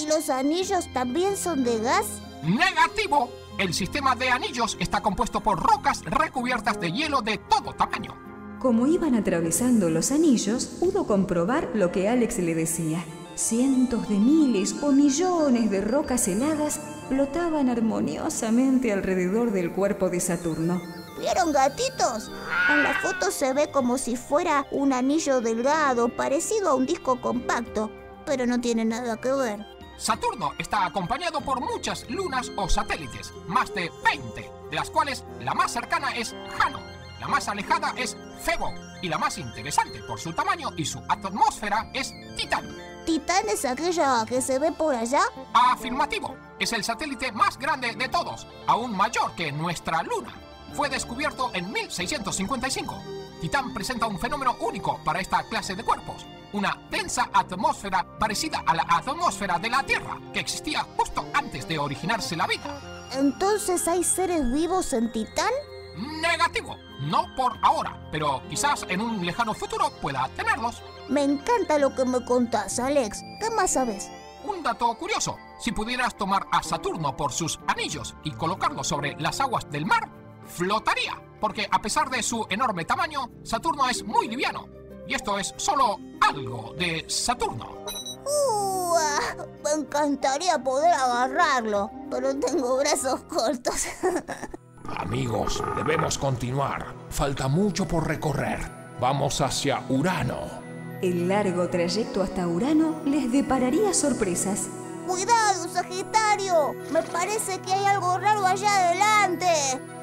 ¿Y los anillos también son de gas? Negativo. El sistema de anillos está compuesto por rocas recubiertas de hielo de todo tamaño. Como iban atravesando los anillos, pudo comprobar lo que Alex le decía. Cientos de miles o millones de rocas heladas flotaban armoniosamente alrededor del cuerpo de Saturno. ¿Vieron gatitos? En la foto se ve como si fuera un anillo delgado, parecido a un disco compacto, pero no tiene nada que ver. Saturno está acompañado por muchas lunas o satélites, más de 20, de las cuales la más cercana es Jano, la más alejada es Febo y la más interesante por su tamaño y su atmósfera es Titán. ¿Titán es aquella que se ve por allá? Afirmativo, es el satélite más grande de todos, aún mayor que nuestra Luna. Fue descubierto en 1655. Titán presenta un fenómeno único para esta clase de cuerpos, una densa atmósfera parecida a la atmósfera de la Tierra, que existía justo antes de originarse la vida. ¿Entonces hay seres vivos en Titán? Negativo, no por ahora, pero quizás en un lejano futuro pueda tenerlos. Me encanta lo que me contás, Alex. ¿Qué más sabes? Un dato curioso, si pudieras tomar a Saturno por sus anillos y colocarlo sobre las aguas del mar, flotaría, porque a pesar de su enorme tamaño, Saturno es muy liviano. Y esto es solo algo de Saturno. ¡Uah! Me encantaría poder agarrarlo, pero tengo brazos cortos. Amigos, debemos continuar. Falta mucho por recorrer. Vamos hacia Urano. El largo trayecto hasta Urano les depararía sorpresas. ¡Cuidado, Sagitario! Me parece que hay algo raro allá adelante.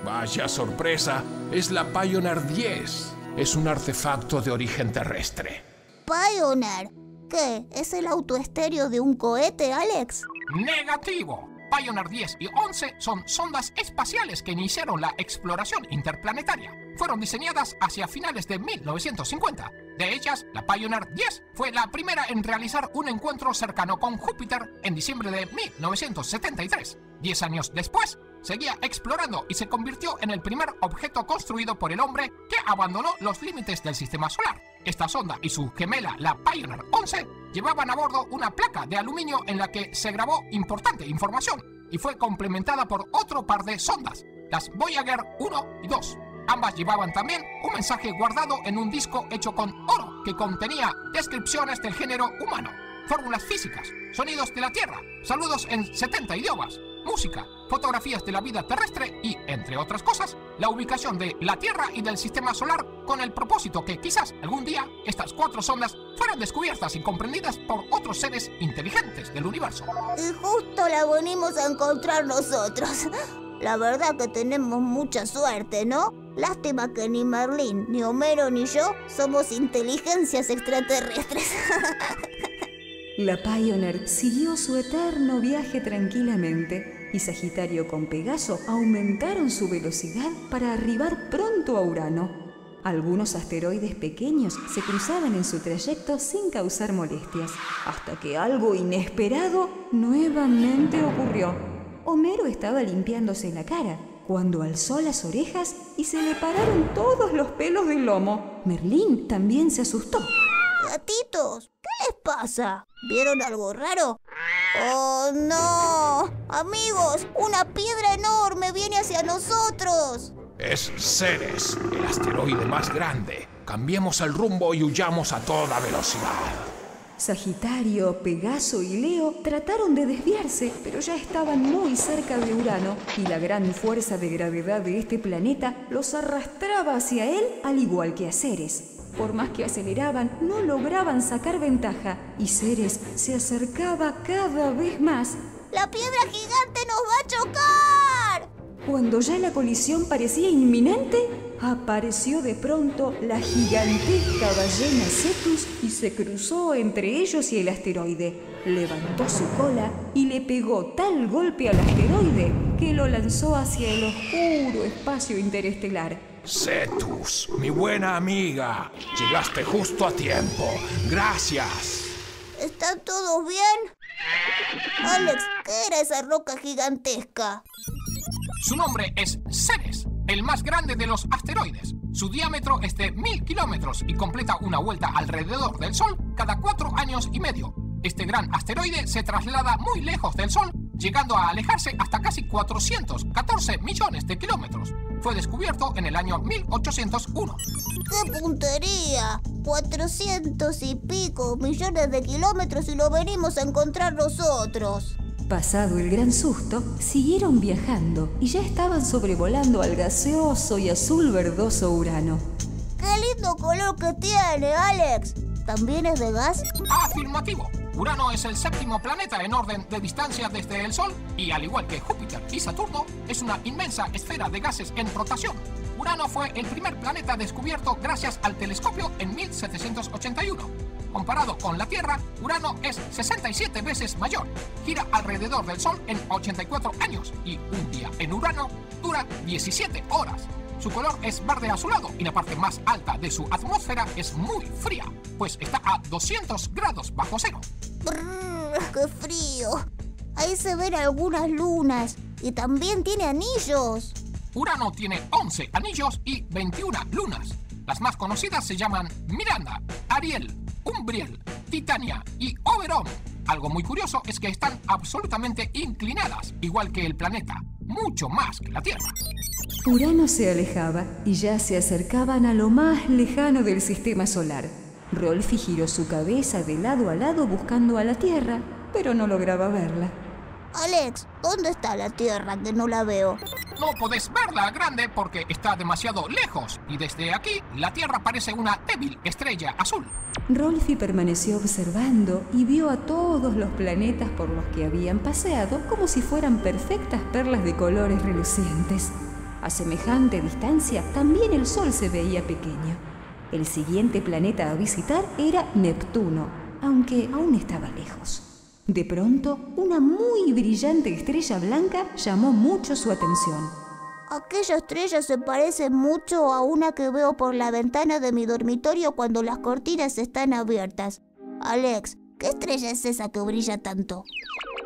Vaya sorpresa, es la Pioneer 10. Es un artefacto de origen terrestre. Pioneer. ¿Qué? ¿Es el autoestéreo de un cohete, Alex? Negativo. Pioneer 10 y 11 son sondas espaciales que iniciaron la exploración interplanetaria. Fueron diseñadas hacia finales de 1950. De ellas, la Pioneer 10 fue la primera en realizar un encuentro cercano con Júpiter en diciembre de 1973. Diez años después, seguía explorando y se convirtió en el primer objeto construido por el hombre que abandonó los límites del sistema solar. Esta sonda y su gemela, la Pioneer 11, llevaban a bordo una placa de aluminio en la que se grabó importante información y fue complementada por otro par de sondas, las Voyager 1 y 2. Ambas llevaban también un mensaje guardado en un disco hecho con oro que contenía descripciones del género humano, fórmulas físicas, sonidos de la Tierra, saludos en 70 idiomas, música, fotografías de la vida terrestre y, entre otras cosas, la ubicación de la Tierra y del sistema solar con el propósito que quizás algún día estas cuatro sondas fueran descubiertas y comprendidas por otros seres inteligentes del universo. Y justo la venimos a encontrar nosotros. La verdad que tenemos mucha suerte, ¿no? Lástima que ni Merlín, ni Homero, ni yo somos inteligencias extraterrestres. La Pioneer siguió su eterno viaje tranquilamente y Sagitario con Pegaso aumentaron su velocidad para arribar pronto a Urano. Algunos asteroides pequeños se cruzaban en su trayecto sin causar molestias, hasta que algo inesperado nuevamente ocurrió. Homero estaba limpiándose la cara cuando alzó las orejas y se le pararon todos los pelos del lomo. Merlín también se asustó. Gatitos, ¿qué les pasa? ¿Vieron algo raro? ¡Oh, no! Amigos, una piedra enorme viene hacia nosotros. Es Ceres, el asteroide más grande. Cambiemos el rumbo y huyamos a toda velocidad. Sagitario, Pegaso y Leo trataron de desviarse, pero ya estaban muy cerca de Urano y la gran fuerza de gravedad de este planeta los arrastraba hacia él al igual que a Ceres. Por más que aceleraban, no lograban sacar ventaja y Ceres se acercaba cada vez más. ¡La piedra gigante nos va a chocar! Cuando ya la colisión parecía inminente, apareció de pronto la gigantesca ballena Cetus y se cruzó entre ellos y el asteroide. Levantó su cola y le pegó tal golpe al asteroide que lo lanzó hacia el oscuro espacio interestelar. Cetus, mi buena amiga, llegaste justo a tiempo. Gracias. ¿Están todos bien? Alex, ¿qué era esa roca gigantesca? Su nombre es Ceres, el más grande de los asteroides. Su diámetro es de mil kilómetros y completa una vuelta alrededor del Sol cada cuatro años y medio. Este gran asteroide se traslada muy lejos del Sol, llegando a alejarse hasta casi 414 millones de kilómetros. Fue descubierto en el año 1801. ¡Qué puntería! 400 y pico millones de kilómetros y lo venimos a encontrar nosotros. Pasado el gran susto, siguieron viajando y ya estaban sobrevolando al gaseoso y azul verdoso Urano. ¡Qué lindo color que tiene, Alex! ¿También es de gas? Afirmativo. Urano es el séptimo planeta en orden de distancia desde el Sol y al igual que Júpiter y Saturno, es una inmensa esfera de gases en rotación. Urano fue el primer planeta descubierto gracias al telescopio en 1781. Comparado con la Tierra, Urano es 67 veces mayor. Gira alrededor del Sol en 84 años y un día en Urano dura 17 horas. Su color es verde azulado y la parte más alta de su atmósfera es muy fría, pues está a 200 grados bajo cero. Brrr, ¡Qué frío! Ahí se ven algunas lunas y también tiene anillos. Urano tiene 11 anillos y 21 lunas. Las más conocidas se llaman Miranda, Ariel, Umbriel, Titania y Oberon. Algo muy curioso es que están absolutamente inclinadas, igual que el planeta, mucho más que la Tierra. Urano se alejaba y ya se acercaban a lo más lejano del sistema solar. Rolfi giró su cabeza de lado a lado buscando a la Tierra, pero no lograba verla. Alex, ¿dónde está la Tierra que no la veo? No podés verla grande porque está demasiado lejos y desde aquí la Tierra parece una débil estrella azul. Rolfi permaneció observando y vio a todos los planetas por los que habían paseado como si fueran perfectas perlas de colores relucientes. A semejante distancia, también el Sol se veía pequeño. El siguiente planeta a visitar era Neptuno, aunque aún estaba lejos. De pronto, una muy brillante estrella blanca llamó mucho su atención. Aquella estrella se parece mucho a una que veo por la ventana de mi dormitorio cuando las cortinas están abiertas. Alex, ¿qué estrella es esa que brilla tanto?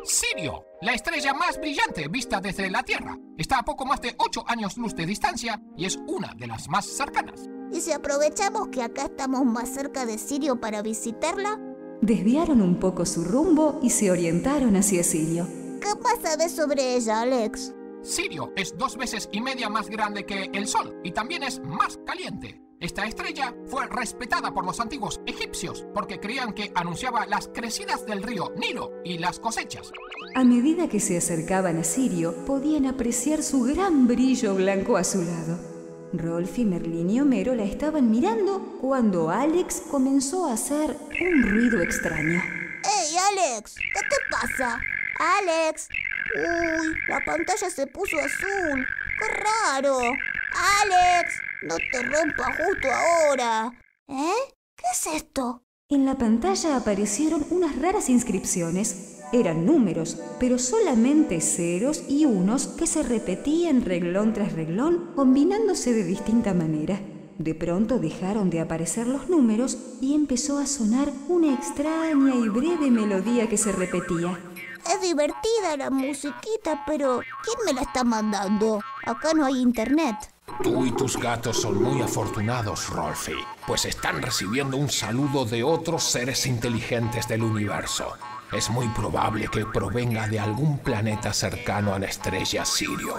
Sirio, la estrella más brillante vista desde la Tierra. Está a poco más de 8 años luz de distancia y es una de las más cercanas. ¿Y si aprovechamos que acá estamos más cerca de Sirio para visitarla? Desviaron un poco su rumbo y se orientaron hacia Sirio. ¿Qué más sabes sobre ella, Alex? Sirio es dos veces y media más grande que el Sol y también es más caliente. Esta estrella fue respetada por los antiguos egipcios porque creían que anunciaba las crecidas del río Nilo y las cosechas. A medida que se acercaban a Sirio, podían apreciar su gran brillo blanco azulado. Rolf y Merlín y Homero la estaban mirando cuando Alex comenzó a hacer un ruido extraño. ¡Ey, Alex! ¿Qué te pasa? ¡Alex! ¡Uy! La pantalla se puso azul. ¡Qué raro! ¡Alex! No te rompa justo ahora. ¿Eh? ¿Qué es esto? En la pantalla aparecieron unas raras inscripciones. Eran números, pero solamente ceros y unos que se repetían reglón tras reglón, combinándose de distinta manera. De pronto dejaron de aparecer los números y empezó a sonar una extraña y breve melodía que se repetía. Es divertida la musiquita, pero ¿quién me la está mandando? Acá no hay internet. Tú y tus gatos son muy afortunados, Rolfi, pues están recibiendo un saludo de otros seres inteligentes del universo. Es muy probable que provenga de algún planeta cercano a la estrella Sirio.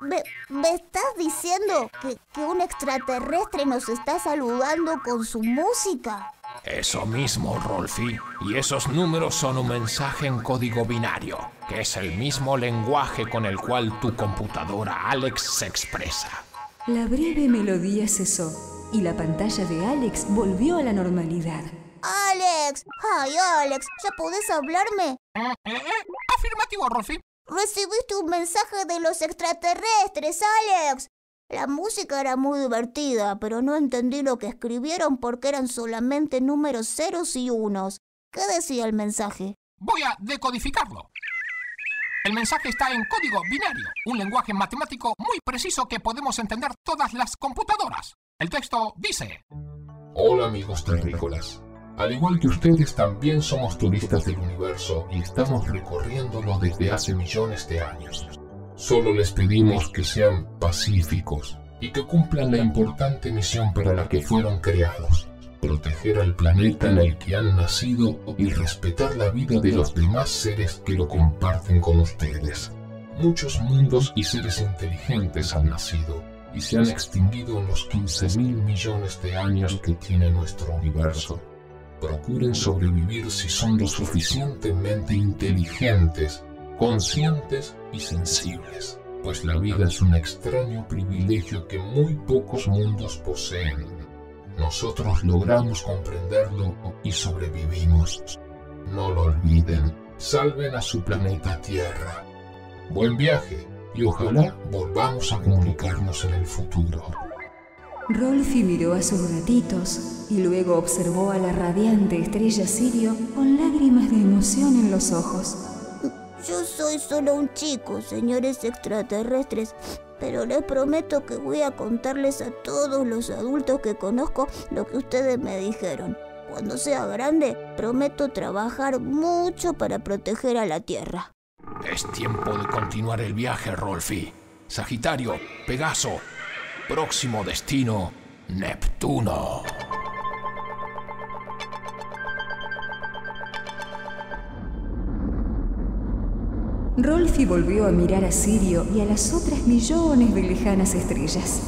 ¿Me, me estás diciendo que, que un extraterrestre nos está saludando con su música? Eso mismo, Rolfi. Y esos números son un mensaje en código binario, que es el mismo lenguaje con el cual tu computadora Alex se expresa. La breve melodía cesó y la pantalla de Alex volvió a la normalidad. ¡Alex! ¡Ay, Alex! ¿Ya podés hablarme? ¿Eh? ¿Eh? Afirmativo, Rolfi. Recibiste un mensaje de los extraterrestres, Alex. La música era muy divertida, pero no entendí lo que escribieron porque eran solamente números ceros y unos. ¿Qué decía el mensaje? Voy a decodificarlo. El mensaje está en código binario, un lenguaje matemático muy preciso que podemos entender todas las computadoras. El texto dice... Hola amigos terrícolas. Al igual que ustedes, también somos turistas del universo y estamos recorriéndolo desde hace millones de años. Solo les pedimos que sean pacíficos y que cumplan la importante misión para la que fueron creados. Proteger al planeta en el que han nacido y respetar la vida de los demás seres que lo comparten con ustedes. Muchos mundos y seres inteligentes han nacido y se han extinguido en los 15 mil millones de años que tiene nuestro universo. Procuren sobrevivir si son lo suficientemente inteligentes, conscientes y sensibles, pues la vida es un extraño privilegio que muy pocos mundos poseen. Nosotros logramos comprenderlo y sobrevivimos. No lo olviden, salven a su planeta Tierra. Buen viaje y ojalá volvamos a comunicarnos en el futuro. Rolfi miró a sus gatitos y luego observó a la radiante estrella Sirio con lágrimas de emoción en los ojos. Yo soy solo un chico, señores extraterrestres. pero les prometo que voy a contarles a todos los adultos que conozco lo que ustedes me dijeron. Cuando sea grande, prometo trabajar mucho para proteger a la Tierra. Es tiempo de continuar el viaje, Rolfi. Sagitario, Pegaso. Próximo destino, Neptuno. Rolfi volvió a mirar a Sirio y a las otras millones de lejanas estrellas.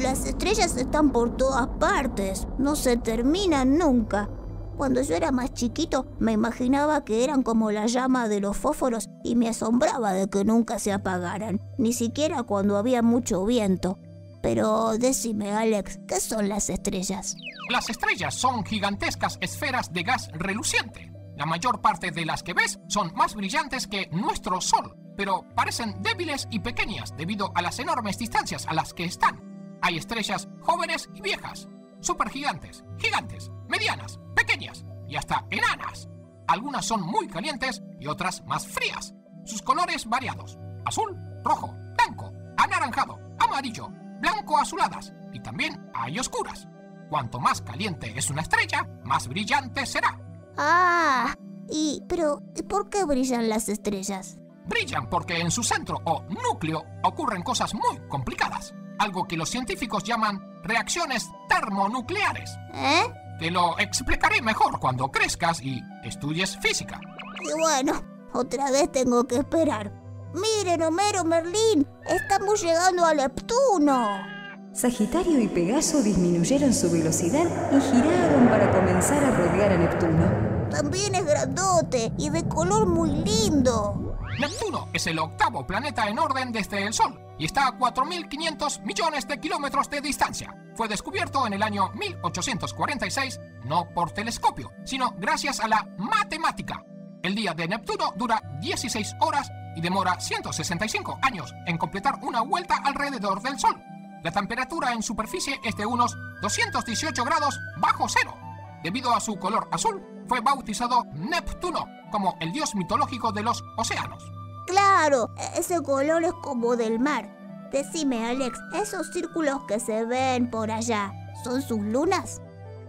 Las estrellas están por todas partes, no se terminan nunca. Cuando yo era más chiquito me imaginaba que eran como la llama de los fósforos y me asombraba de que nunca se apagaran, ni siquiera cuando había mucho viento. Pero decime, Alex, ¿qué son las estrellas? Las estrellas son gigantescas esferas de gas reluciente. La mayor parte de las que ves son más brillantes que nuestro Sol, pero parecen débiles y pequeñas debido a las enormes distancias a las que están. Hay estrellas jóvenes y viejas, supergigantes, gigantes, medianas, pequeñas y hasta enanas. Algunas son muy calientes y otras más frías. Sus colores variados, azul, rojo, blanco, anaranjado, amarillo, blanco azuladas y también hay oscuras. Cuanto más caliente es una estrella, más brillante será. Ah, y pero ¿y por qué brillan las estrellas? Brillan porque en su centro o núcleo ocurren cosas muy complicadas, algo que los científicos llaman reacciones termonucleares. ¿Eh? Te lo explicaré mejor cuando crezcas y estudies física. Y bueno, otra vez tengo que esperar. Miren, Homero, Merlín, estamos llegando a Neptuno. Sagitario y Pegaso disminuyeron su velocidad y giraron para comenzar a rodear a Neptuno. También es grandote y de color muy lindo. Neptuno es el octavo planeta en orden desde el Sol y está a 4.500 millones de kilómetros de distancia. Fue descubierto en el año 1846, no por telescopio, sino gracias a la matemática. El día de Neptuno dura 16 horas y demora 165 años en completar una vuelta alrededor del Sol. La temperatura en superficie es de unos 218 grados bajo cero. Debido a su color azul, fue bautizado Neptuno como el dios mitológico de los océanos. Claro, ese color es como del mar. Decime, Alex, esos círculos que se ven por allá, ¿son sus lunas?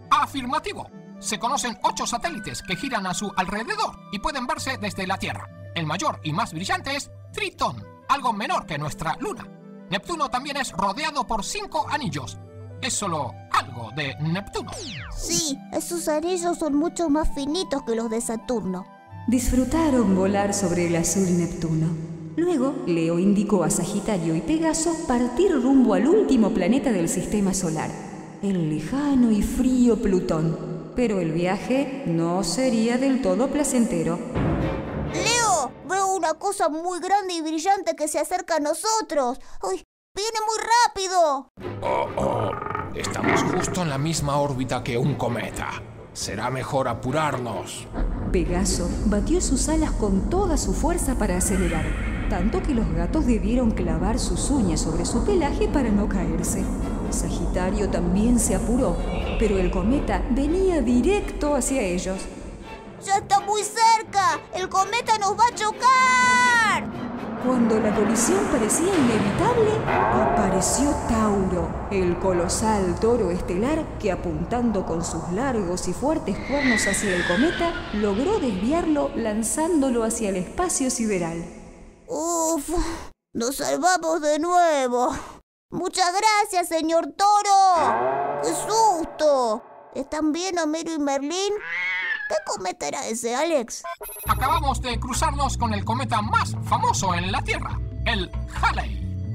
Afirmativo. Se conocen ocho satélites que giran a su alrededor y pueden verse desde la Tierra. El mayor y más brillante es Tritón, algo menor que nuestra luna. Neptuno también es rodeado por cinco anillos. Es solo algo de Neptuno. Sí, esos anillos son mucho más finitos que los de Saturno. Disfrutaron volar sobre el azul Neptuno. Luego, Leo indicó a Sagitario y Pegaso partir rumbo al último planeta del sistema solar, el lejano y frío Plutón. Pero el viaje no sería del todo placentero. Veo una cosa muy grande y brillante que se acerca a nosotros. ¡Uy! ¡Viene muy rápido! Oh, oh. Estamos justo en la misma órbita que un cometa. Será mejor apurarnos. Pegaso batió sus alas con toda su fuerza para acelerar, tanto que los gatos debieron clavar sus uñas sobre su pelaje para no caerse. Sagitario también se apuró, pero el cometa venía directo hacia ellos. ¡Ya está muy cerca! ¡El cometa nos va a chocar! Cuando la colisión parecía inevitable, apareció Tauro, el colosal toro estelar que apuntando con sus largos y fuertes cuernos hacia el cometa, logró desviarlo lanzándolo hacia el espacio sideral. ¡Uf! ¡Nos salvamos de nuevo! ¡Muchas gracias, señor toro! ¡Qué susto! ¿Están bien Homero y Merlín? ¿Qué cometa era ese, Alex? Acabamos de cruzarnos con el cometa más famoso en la Tierra, el Halley.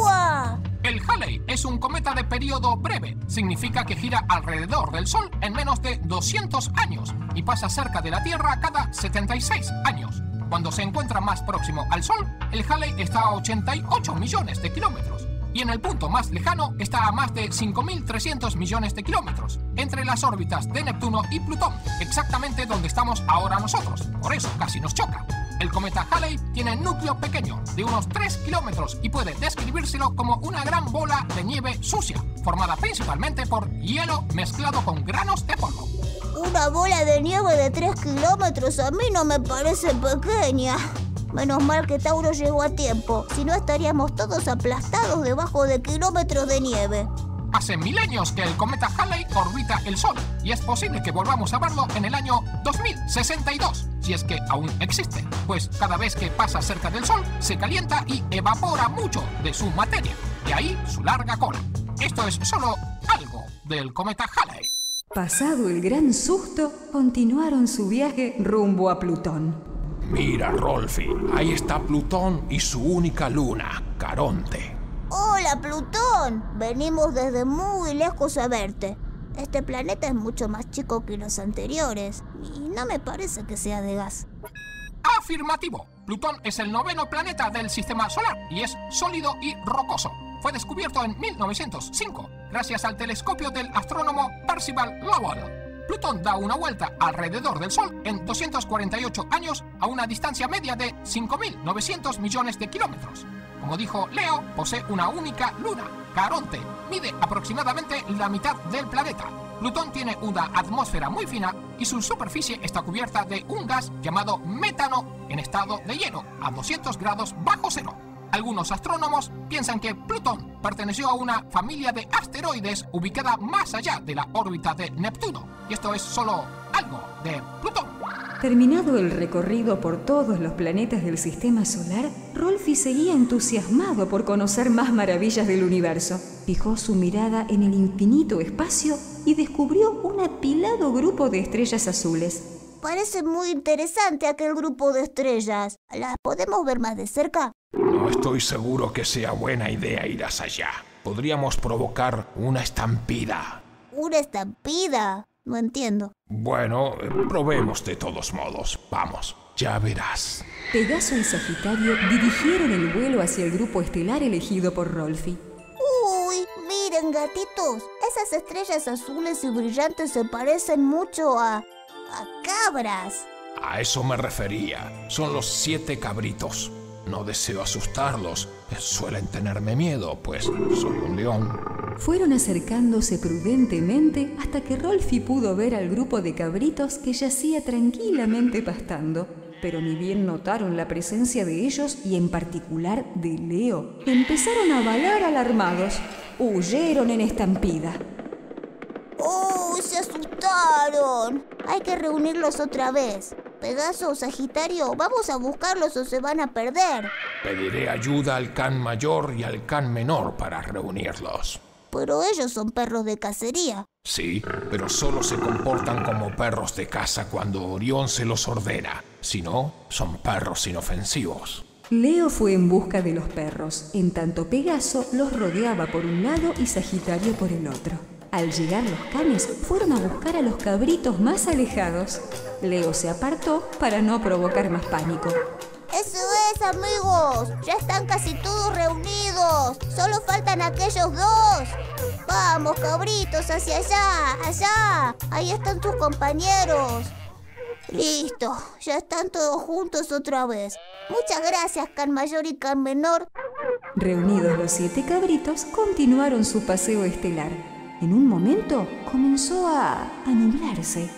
¡Ua! El Halley es un cometa de periodo breve. Significa que gira alrededor del Sol en menos de 200 años y pasa cerca de la Tierra cada 76 años. Cuando se encuentra más próximo al Sol, el Halley está a 88 millones de kilómetros. Y en el punto más lejano está a más de 5.300 millones de kilómetros, entre las órbitas de Neptuno y Plutón, exactamente donde estamos ahora nosotros. Por eso casi nos choca. El cometa Halley tiene núcleo pequeño, de unos 3 kilómetros, y puede describírselo como una gran bola de nieve sucia, formada principalmente por hielo mezclado con granos de polvo. Una bola de nieve de 3 kilómetros a mí no me parece pequeña. Menos mal que Tauro llegó a tiempo, si no estaríamos todos aplastados debajo de kilómetros de nieve. Hace mil años que el cometa Halley orbita el Sol y es posible que volvamos a verlo en el año 2062, si es que aún existe, pues cada vez que pasa cerca del Sol se calienta y evapora mucho de su materia, de ahí su larga cola. Esto es solo algo del cometa Halley. Pasado el gran susto, continuaron su viaje rumbo a Plutón. Mira, Rolfi, ahí está Plutón y su única luna, Caronte. Hola, Plutón. Venimos desde muy lejos a verte. Este planeta es mucho más chico que los anteriores y no me parece que sea de gas. Afirmativo. Plutón es el noveno planeta del sistema solar y es sólido y rocoso. Fue descubierto en 1905 gracias al telescopio del astrónomo Percival Lowell. Plutón da una vuelta alrededor del Sol en 248 años a una distancia media de 5.900 millones de kilómetros. Como dijo Leo, posee una única luna, Caronte. Mide aproximadamente la mitad del planeta. Plutón tiene una atmósfera muy fina y su superficie está cubierta de un gas llamado metano en estado de hielo a 200 grados bajo cero. Algunos astrónomos piensan que Plutón perteneció a una familia de asteroides ubicada más allá de la órbita de Neptuno. Y esto es solo algo de Plutón. Terminado el recorrido por todos los planetas del sistema solar, Rolfi seguía entusiasmado por conocer más maravillas del universo. Fijó su mirada en el infinito espacio y descubrió un apilado grupo de estrellas azules. Parece muy interesante aquel grupo de estrellas. ¿Las podemos ver más de cerca? No estoy seguro que sea buena idea ir hasta allá. Podríamos provocar una estampida. ¿Una estampida? No entiendo. Bueno, eh, probemos de todos modos. Vamos, ya verás. Pegaso y Sagitario dirigieron el vuelo hacia el grupo estelar elegido por Rolfi. Uy, miren gatitos, esas estrellas azules y brillantes se parecen mucho a... a cabras. A eso me refería. Son los siete cabritos. No deseo asustarlos, suelen tenerme miedo, pues soy un león. Fueron acercándose prudentemente hasta que Rolfi pudo ver al grupo de cabritos que yacía tranquilamente pastando. Pero ni bien notaron la presencia de ellos y en particular de Leo, empezaron a balar alarmados. Huyeron en estampida. ¡Oh, se asustaron! Hay que reunirlos otra vez. Pegaso, Sagitario, vamos a buscarlos o se van a perder. Pediré ayuda al can mayor y al can menor para reunirlos. Pero ellos son perros de cacería. Sí, pero solo se comportan como perros de caza cuando Orión se los ordena. Si no, son perros inofensivos. Leo fue en busca de los perros, en tanto Pegaso los rodeaba por un lado y Sagitario por el otro. Al llegar los canes, fueron a buscar a los cabritos más alejados. Leo se apartó para no provocar más pánico. Eso es, amigos. Ya están casi todos reunidos. Solo faltan aquellos dos. Vamos, cabritos, hacia allá, allá. Ahí están tus compañeros. Listo, ya están todos juntos otra vez. Muchas gracias, Can Mayor y Can Menor. Reunidos los siete cabritos, continuaron su paseo estelar. En un momento comenzó a, nublarse.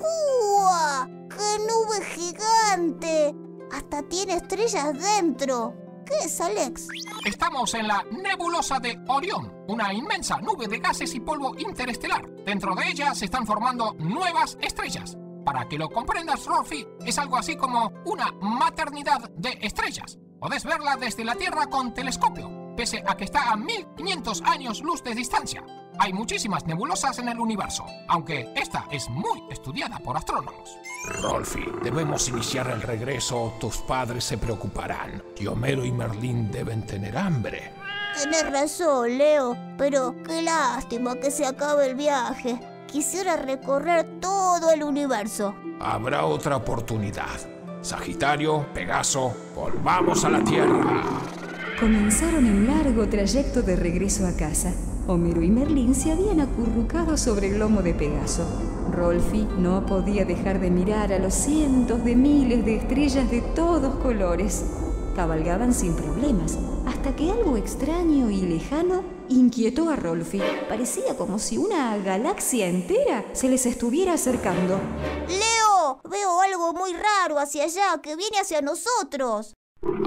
¡Uah! ¡Qué nube gigante! Hasta tiene estrellas dentro. ¿Qué es, Alex? Estamos en la nebulosa de Orión, una inmensa nube de gases y polvo interestelar. Dentro de ella se están formando nuevas estrellas. Para que lo comprendas, Rolfi, es algo así como una maternidad de estrellas. Podés verla desde la Tierra con telescopio pese a que está a 1500 años luz de distancia. Hay muchísimas nebulosas en el universo, aunque esta es muy estudiada por astrónomos. Rolfi, debemos iniciar el regreso, tus padres se preocuparán. Y Homero y Merlín deben tener hambre. Tienes razón, Leo, pero qué lástima que se acabe el viaje. Quisiera recorrer todo el universo. Habrá otra oportunidad. Sagitario, Pegaso, volvamos a la Tierra. Comenzaron un largo trayecto de regreso a casa. Homero y Merlín se habían acurrucado sobre el lomo de Pegaso. Rolfi no podía dejar de mirar a los cientos de miles de estrellas de todos colores. Cabalgaban sin problemas, hasta que algo extraño y lejano inquietó a Rolfi. Parecía como si una galaxia entera se les estuviera acercando. ¡Leo! Veo algo muy raro hacia allá que viene hacia nosotros.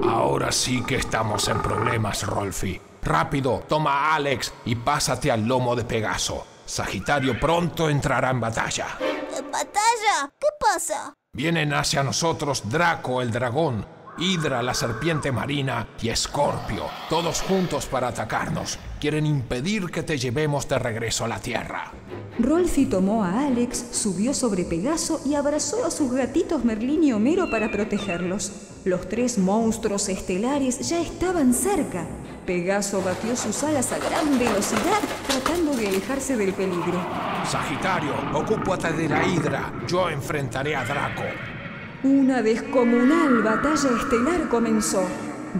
Ahora sí que estamos en problemas, Rolfi. Rápido, toma a Alex y pásate al lomo de Pegaso. Sagitario pronto entrará en batalla. ¿En batalla? ¿Qué pasa? Vienen hacia nosotros Draco el dragón, Hidra la serpiente marina y Escorpio, todos juntos para atacarnos. Quieren impedir que te llevemos de regreso a la Tierra. Rolfi tomó a Alex, subió sobre Pegaso y abrazó a sus gatitos Merlín y Homero para protegerlos. Los tres monstruos estelares ya estaban cerca. Pegaso batió sus alas a gran velocidad tratando de alejarse del peligro. Sagitario, ocúpate de la Hidra. Yo enfrentaré a Draco. Una descomunal batalla estelar comenzó.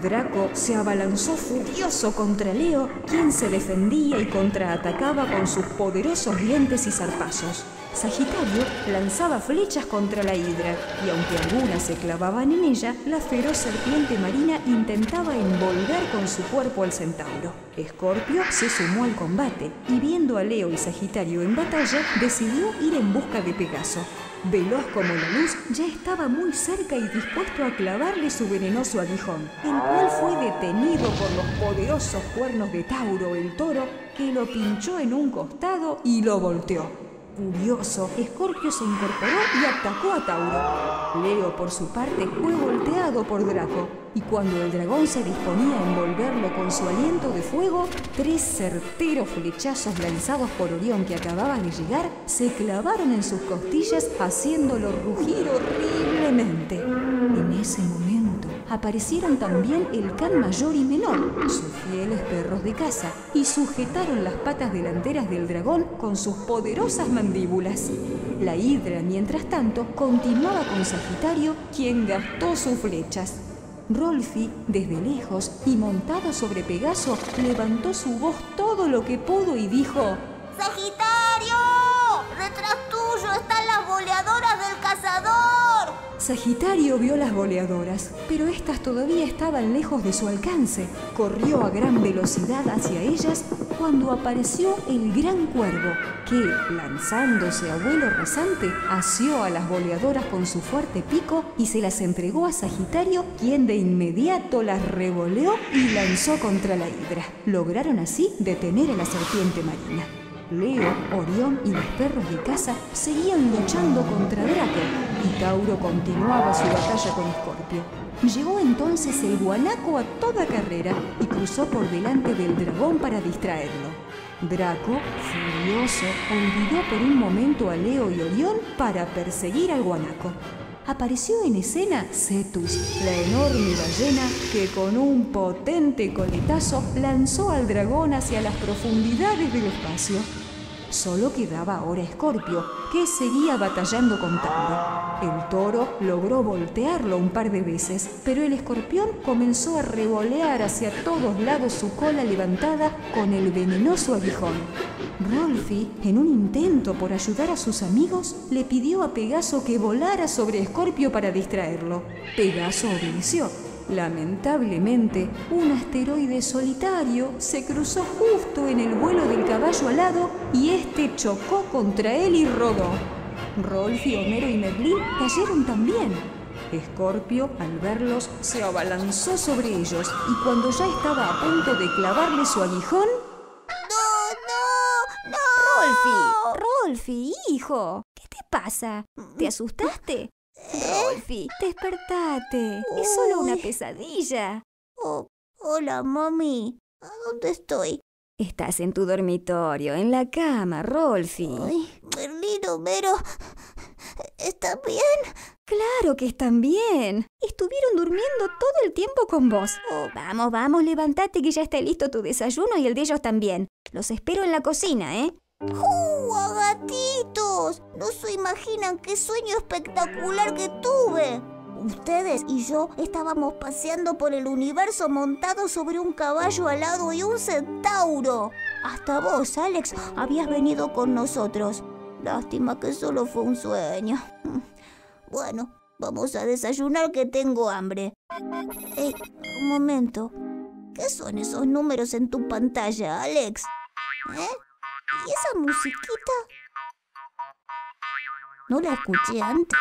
Draco se abalanzó furioso contra Leo, quien se defendía y contraatacaba con sus poderosos dientes y zarpazos. Sagitario lanzaba flechas contra la hidra, y aunque algunas se clavaban en ella, la feroz serpiente marina intentaba envolver con su cuerpo al centauro. Escorpio se sumó al combate, y viendo a Leo y Sagitario en batalla, decidió ir en busca de Pegaso. Veloz como la luz, ya estaba muy cerca y dispuesto a clavarle su venenoso aguijón, el cual fue detenido por los poderosos cuernos de Tauro, el toro, que lo pinchó en un costado y lo volteó. Furioso, Escorpio se incorporó y atacó a Tauro. Leo, por su parte, fue volteado por Draco, y cuando el dragón se disponía a envolverlo con su aliento de fuego, tres certeros flechazos lanzados por Orión que acababa de llegar se clavaron en sus costillas haciéndolo rugir horriblemente. En ese momento aparecieron también el can mayor y menor, sus fieles perros de caza, y sujetaron las patas delanteras del dragón con sus poderosas mandíbulas. La hidra, mientras tanto, continuaba con Sagitario, quien gastó sus flechas. Rolfi, desde lejos y montado sobre Pegaso, levantó su voz todo lo que pudo y dijo: ¡Sagitario! ¡Detrás tuyo están las boleadoras del cazador! Sagitario vio las boleadoras, pero éstas todavía estaban lejos de su alcance. Corrió a gran velocidad hacia ellas cuando apareció el gran cuervo, que, lanzándose a vuelo rasante, asió a las boleadoras con su fuerte pico y se las entregó a Sagitario, quien de inmediato las revoleó y lanzó contra la hidra. Lograron así detener a la serpiente marina. Leo, Orión y los perros de caza seguían luchando contra Draco y Tauro continuaba su batalla con Escorpio. Llegó entonces el guanaco a toda carrera y cruzó por delante del dragón para distraerlo. Draco, furioso, olvidó por un momento a Leo y Orión para perseguir al guanaco. Apareció en escena Cetus, la enorme ballena que con un potente coletazo lanzó al dragón hacia las profundidades del espacio. Solo quedaba ahora Escorpio, que seguía batallando con Tauro. El toro logró voltearlo un par de veces, pero el escorpión comenzó a revolear hacia todos lados su cola levantada con el venenoso aguijón. Rolfi, en un intento por ayudar a sus amigos, le pidió a Pegaso que volara sobre Escorpio para distraerlo. Pegaso obedeció. Lamentablemente, un asteroide solitario se cruzó justo en el vuelo del caballo alado y este chocó contra él y rodó. Rolfi, Homero y Merlín cayeron también. Escorpio, al verlos, se abalanzó sobre ellos y cuando ya estaba a punto de clavarle su aguijón. Rolfi, Rolfi, hijo, ¿qué te pasa? ¿Te asustaste? Rolfi, despertate. Es solo una pesadilla. Oh, hola, mami. ¿A dónde estoy? Estás en tu dormitorio, en la cama, Rolfi. Ay, Merlín, Homero. ¿Está bien? Claro que están bien. Estuvieron durmiendo todo el tiempo con vos. Oh, vamos, vamos, levántate que ya está listo tu desayuno y el de ellos también. Los espero en la cocina, ¿eh? ¡Uh, gatitos! No se imaginan qué sueño espectacular que tuve. Ustedes y yo estábamos paseando por el universo montados sobre un caballo alado y un centauro. Hasta vos, Alex, habías venido con nosotros. Lástima que solo fue un sueño. Bueno, vamos a desayunar que tengo hambre. Un momento. ¿Qué son esos números en tu pantalla, Alex? ¿Eh? ¿Y esa musiquita? No la escuché antes.